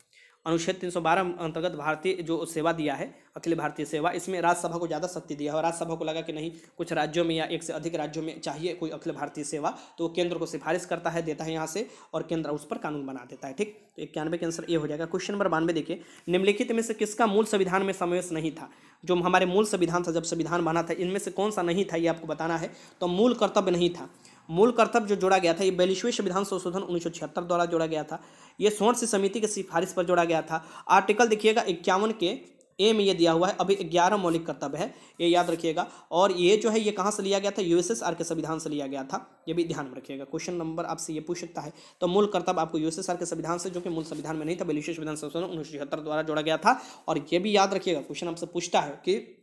अनुच्छेद तीन सौ बारह अंतर्गत भारतीय जो सेवा दिया है, अखिल भारतीय सेवा, इसमें राज्यसभा को ज़्यादा शक्ति दिया है और राज्यसभा को लगा कि नहीं, कुछ राज्यों में या एक से अधिक राज्यों में चाहिए कोई अखिल भारतीय सेवा तो वो केंद्र को सिफारिश करता है, देता है यहाँ से और केंद्र उस पर कानून बना देता है, ठीक? तो इक्यानवे के आंसर ये हो जाएगा। क्वेश्चन नंबर बानवे देखिए, निम्नलिखित में से किसका मूल संविधान में समावेश नहीं था? जो हमारे मूल संविधान था, जब संविधान बना था, इनमें से कौन सा नहीं था, ये आपको बताना है तो मूल कर्तव्य नहीं था। मूल कर्तव्य जो जोड़ा गया था, ये बयालीसवें संविधान संशोधन उन्नीस सौ छिहत्तर द्वारा जोड़ा गया था। ये स्वर्ण से समिति की सिफारिश पर जोड़ा गया था। आर्टिकल देखिएगा, इक्यावन के ए में ये दिया हुआ है। अभी ग्यारह मौलिक कर्तव्य है, ये याद रखिएगा। और ये जो है, ये कहाँ से लिया गया था? यूएसएसआर के संविधान से लिया गया था। ये भी ध्यान में रखिएगा। क्वेश्चन नंबर आपसे ये पूछ सकता है। तो मूल कर्तव्य आपको यूएसएसआर के संविधान से, जो कि मूल संविधान में नहीं था बलिश विधान संशोधन उन्नीस सौ छिहत्तर द्वारा जोड़ा गया था। और ये भी याद रखिएगा, क्वेश्चन आपसे पूछता है कि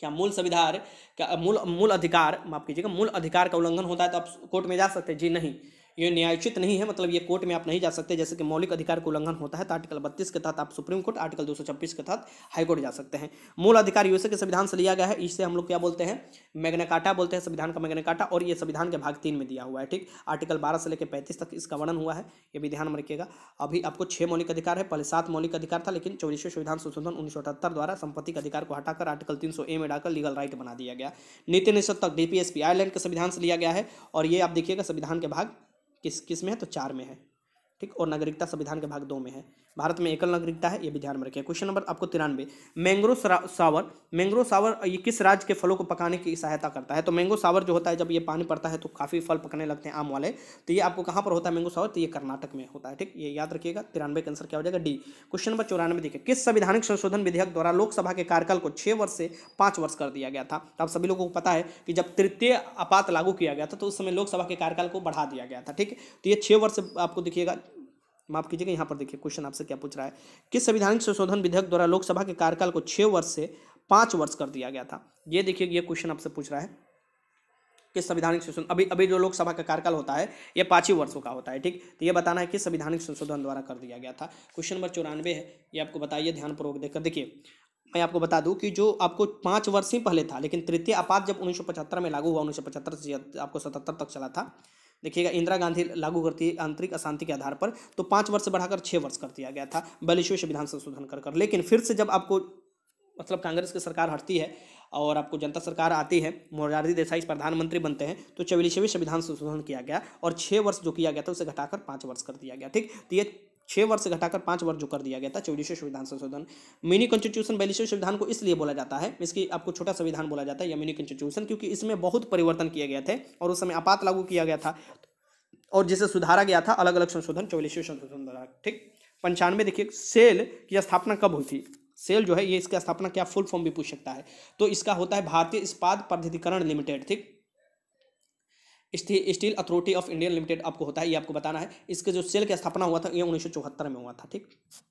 क्या मूल संविधान क्या मूल मूल अधिकार, माफ़ कीजिएगा, मूल अधिकार का उल्लंघन होता है तो आप कोर्ट में जा सकते हैं। जी नहीं। ये न्यायोचित नहीं है मतलब ये कोर्ट में आप नहीं जा सकते, जैसे कि मौलिक अधिकार का उल्लंघन होता है तो आर्टिकल बत्तीस के तहत आप सुप्रीम कोर्ट, आर्टिकल दो सौ छब्बीस के तहत हाईकोर्ट जा सकते हैं। मूल अधिकार यूएसए के संविधान से लिया गया है इससे हम लोग क्या बोलते हैं? मैग्नेकाटा बोलते हैं, संविधान का मैग्नेकाटा, और ये संविधान के भाग तीन में दिया हुआ है, ठीक? आर्टिकल बारह से लेकर पैंतीस तक इसका वर्णन हुआ है, ये भी ध्यान में रखिएगा। अभी आपको छह मौलिक अधिकार है, पहले सात मौलिक अधिकार था, लेकिन चौबीसवें संविधान संशोधन उन्नीस सौ अठहत्तर द्वारा संपत्ति के अधिकार को हटाकर आर्टिकल तीन सौ ए में डालकर लीगल राइट बना दिया गया। नीति निषद तक डीपीएसपी आयरलैंड के संविधान से लिया गया है, और ये आप देखिएगा संविधान के भाग किस किसमें है? तो चार में है। ठीक? और नागरिकता संविधान के भाग दो में है। भारत में एकल नागरिकता है, ये भी ध्यान में रखिए। क्वेश्चन नंबर आपको तिरानवे। मैंग्रो सावर। मैंग्रो सावर, ये किस राज्य के फलों को पकाने की सहायता करता है? तो मैंगो सावर जो होता है, जब ये पानी पड़ता है तो काफ़ी फल पकने लगते हैं आम वाले। तो ये आपको कहाँ पर होता है मैंगो सावर? तो ये कर्नाटक में होता है, ठीक? ये याद रखिएगा, तिरानवे का आंसर क्या हो जाएगा? डी। क्वेश्चन नंबर चौरानवे, देखिए। किस संविधानिक संशोधन विधेयक द्वारा लोकसभा के कार्यकाल को छह वर्ष से पाँच वर्ष कर दिया गया था? तो आप सभी लोगों को पता है कि जब तृतीय आपात लागू किया गया था तो उस समय लोकसभा के कार्यकाल को बढ़ा दिया गया था, ठीक? तो ये छह वर्ष आपको देखिएगा माफ़ कीजिएगा, यहाँ पर देखिए क्वेश्चन आपसे क्या पूछ रहा है। किस संविधानिक संशोधन विधेयक द्वारा लोकसभा के कार्यकाल को छह वर्ष से पाँच वर्ष कर दिया गया था? ये देखिए, ये क्वेश्चन आपसे पूछ रहा है। किस संविधानिक संशोधन, अभी अभी जो लोकसभा का कार्यकाल होता है, ये पाँच ही वर्षों का होता है, ठीक? तो ये बताना है किस संविधानिक संशोधन द्वारा कर दिया गया था? क्वेश्चन नंबर चौरानवे है, ये आपको बताइए, ध्यानपूर्वक देखकर देखिए। मैं आपको बता दूँ कि जो आपको पाँच वर्ष ही पहले था, लेकिन तृतीय आपात जब उन्नीस सौ पचहत्तर में लागू हुआ, उन्नीस सौ पचहत्तर से आपको सतहत्तर तक चला था देखिएगा, इंदिरा गांधी लागू करती है आंतरिक अशांति के आधार पर तो पाँच वर्ष बढ़ाकर छः वर्ष कर दिया गया था, बयालीसवें संविधान संशोधन कर कर। लेकिन फिर से जब आपको मतलब कांग्रेस की सरकार हटती है और आपको जनता सरकार आती है, मोरारजी देसाई प्रधानमंत्री बनते हैं तो चौबीसवें संविधान संशोधन किया गया और छः वर्ष जो किया गया था, उसे घटाकर पाँच वर्ष कर दिया गया, ठीक? तो ये छः वर्ष से घटाकर पाँच वर्ष जो कर दिया गया था, चौबीसवें संविधान संशोधन। मिनी कॉन्स्टिट्यूशन बयालीसवें संविधान को इसलिए बोला जाता है, इसकी आपको छोटा संविधान बोला जाता है, या मिनी कॉन्स्टिट्यूशन क्योंकि इसमें बहुत परिवर्तन किए गए थे और उस समय आपात लागू किया गया था। और जिसे सुधारा गया था अलग अलग संशोधन चौलीसवें संशोधन द्वारा, ठीक? पंचानवे देखिए, सेल की स्थापना कब हुई थी? सेल जो है, ये इसकी स्थापना क्या फुल फॉर्म भी पूछ सकता है। तो इसका होता है भारतीय इस्पात प्राधिकरण लिमिटेड ठीक? Steel authority of India limited आपको होता है, ये आपको बताना है। इसके जो सेल की स्थापना हुआ था, ये उन्नीस सौ चौहत्तर में हुआ था, ठीक?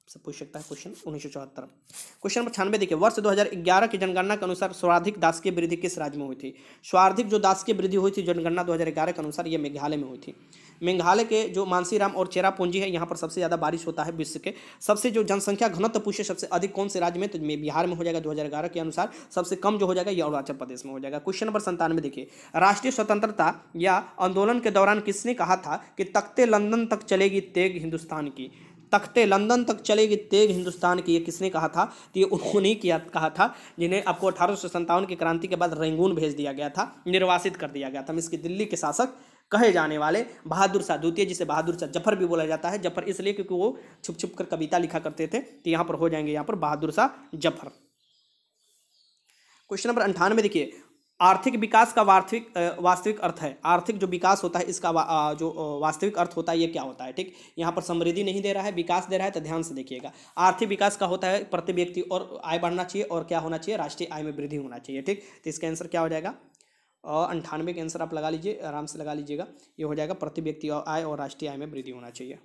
सब पूछ सकता है क्वेश्चन उन्नीस सौ चौहत्तर। क्वेश्चन नंबर छानवे देखिए, वर्ष 2011 की जनगणना के अनुसार सर्वाधिक दास की वृद्धि किस राज्य में हुई थी? सर्वाधिक जो दास की वृद्धि हुई थी जनगणना 2011 के अनुसार ये मेघालय में हुई थी। मेघालय के जो मानसीराम और चेरापूंजी है, यहाँ पर सबसे ज़्यादा बारिश होता है विश्व के। सबसे जो जनसंख्या घनत्व पूछे, सबसे अधिक कौन से राज्य में तो बिहार में हो जाएगा, दो हज़ार ग्यारह के अनुसार। सबसे कम जो हो जाएगा, ये अरुणाचल प्रदेश में हो जाएगा। क्वेश्चन नंबर संतानवे देखिए। राष्ट्रीय स्वतंत्रता या आंदोलन के दौरान किसने कहा था कि तख्ते लंदन तक चलेगी तेग हिंदुस्तान की? तख्ते लंदन तक चलेगी तेग हिंदुस्तान की, ये किसने कहा था? तो ये उन्होंने किया, कहा था, जिन्हें आपको अठारह की क्रांति के बाद रंगून भेज दिया गया था, निर्वासित कर दिया गया था। इसकी दिल्ली के शासक कहे जाने वाले बहादुर शाह द्वितीय जिसे बहादुर शाह ज़फ़र भी बोला जाता है ज़फ़र इसलिए क्योंकि वो छुप छुप कर कविता लिखा करते थे तो यहाँ पर हो जाएँगे यहाँ पर बहादुर शाह ज़फ़र। क्वेश्चन नंबर अंठानवे देखिए आर्थिक विकास का वास्तविक वास्तविक अर्थ है। आर्थिक जो विकास होता है इसका वा, जो वास्तविक अर्थ होता है ये क्या होता है? ठीक यहाँ पर समृद्धि नहीं दे रहा है विकास दे रहा है तो ध्यान से देखिएगा। आर्थिक विकास का होता है प्रति व्यक्ति और आय बढ़ना चाहिए और क्या होना चाहिए? राष्ट्रीय आय में वृद्धि होना चाहिए ठीक तो इसका आंसर क्या हो जाएगा? और अंठानवे के आंसर आप लगा लीजिए, आराम से लगा लीजिएगा। ये हो जाएगा प्रति व्यक्ति आय और राष्ट्रीय आय में वृद्धि होना चाहिए।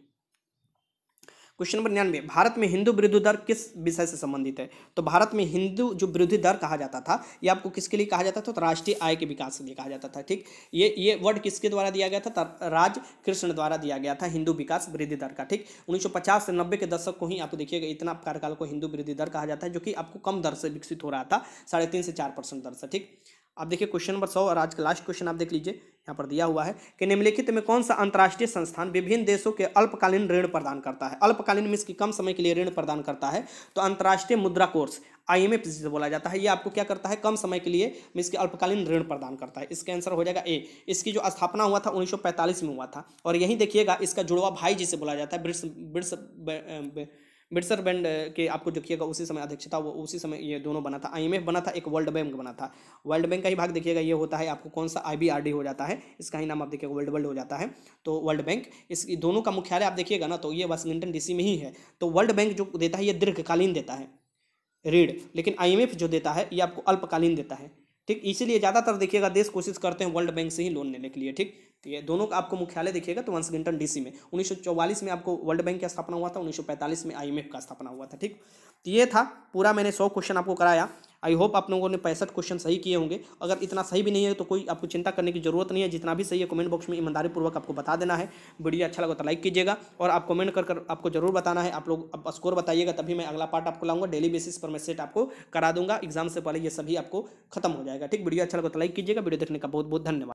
क्वेश्चन नंबर निन्यानवे, भारत में हिंदू वृद्धि दर किस विषय से संबंधित है? तो भारत में हिंदू जो वृद्धि दर कहा जाता था, ये आपको किसके लिए कहा जाता था? तो राष्ट्रीय आय के विकास के लिए कहा जाता था, ठीक? ये ये वर्ड किसके द्वारा दिया गया था? राज कृष्ण द्वारा दिया गया था हिंदू विकास वृद्धि दर का, ठीक? उन्नीस सौ पचास से नब्बे के दशक को ही आपको देखिएगा, इतना कार्यकाल को हिंदू वृद्धि दर कहा जाता है, जो कि आपको कम दर से विकसित हो रहा था, साढ़े से चार दर से, ठीक? आप देखिए क्वेश्चन नंबर सौ और आज का लास्ट क्वेश्चन आप देख लीजिए। यहाँ पर दिया हुआ है कि निम्नलिखित में कौन सा अंतर्राष्ट्रीय संस्थान विभिन्न देशों के अल्पकालीन ऋण प्रदान करता है? अल्पकालीन मीन्स की कम समय के लिए ऋण प्रदान करता है। तो अंतर्राष्ट्रीय मुद्रा कोर्स आईएमएफ जिसे बोला जाता है, ये आपको क्या करता है? कम समय के लिए मीन्स की अल्पकालीन ऋण प्रदान करता है। इसका आंसर हो जाएगा ए इसकी जो स्थापना हुआ था, उन्नीस सौ पैंतालीस में हुआ था। और यही देखिएगा, इसका जुड़वा भाई जिसे बोला जाता है, ब्रिट्स ब्रिट्स बिटसर बैंड के आपको देखिएगा उसी समय अध्यक्षता वो उसी समय ये दोनों बना था। आईएमएफ बना था, एक वर्ल्ड बैंक बना था। वर्ल्ड बैंक का ही भाग देखिएगा, ये होता है आपको कौन सा? आईबीआरडी हो जाता है। इसका ही नाम आप देखिएगा, वर्ल्ड वर्ल्ड हो जाता है। तो वर्ल्ड बैंक, इस दोनों का मुख्यालय आप देखिएगा ना तो ये वाशिंगटन डीसी में ही है। तो वर्ल्ड बैंक जो देता है, ये दीर्घकालीन देता है। ऋण लेकिन आईएमएफ जो देता है, ये आपको अल्पकालीन देता है। ठीक? इसीलिए ज़्यादातर देखिएगा देश कोशिश करते हैं वर्ल्ड बैंक से ही लोन लेने के लिए, ठीक? तो ये दोनों का आपको मुख्यालय देखिएगा तो वाशिंगटन डीसी में। 1944 में आपको वर्ल्ड बैंक का स्थापना हुआ था? 1945 में आईएमएफ का स्थापना हुआ था, ठीक? तो ये था, पूरा मैंने सौ क्वेश्चन आपको कराया। आई होप आप लोगों ने पैंसठ क्वेश्चन सही किए होंगे। अगर इतना सही भी नहीं है तो कोई आपको चिंता करने की ज़रूरत नहीं है। जितना भी सही है कमेंट बॉक्स में ईमानदारी पूर्वक आपको बता देना है। वीडियो अच्छा लगा तो लाइक कीजिएगा और आप कमेंट कर आपको ज़रूर बताना है। आप लोग अब स्कोर बताइएगा, तभी मैं अगला पार्ट आपको लाऊँगा। डेली बेसिस पर मैं सेट आपको करा दूँगा। एग्ज़ाम से पहले ये सभी आपको खत्म हो जाएगा। ठीक, वीडियो अच्छा लगा तो लाइक कीजिएगा। वीडियो देखने का बहुत बहुत धन्यवाद।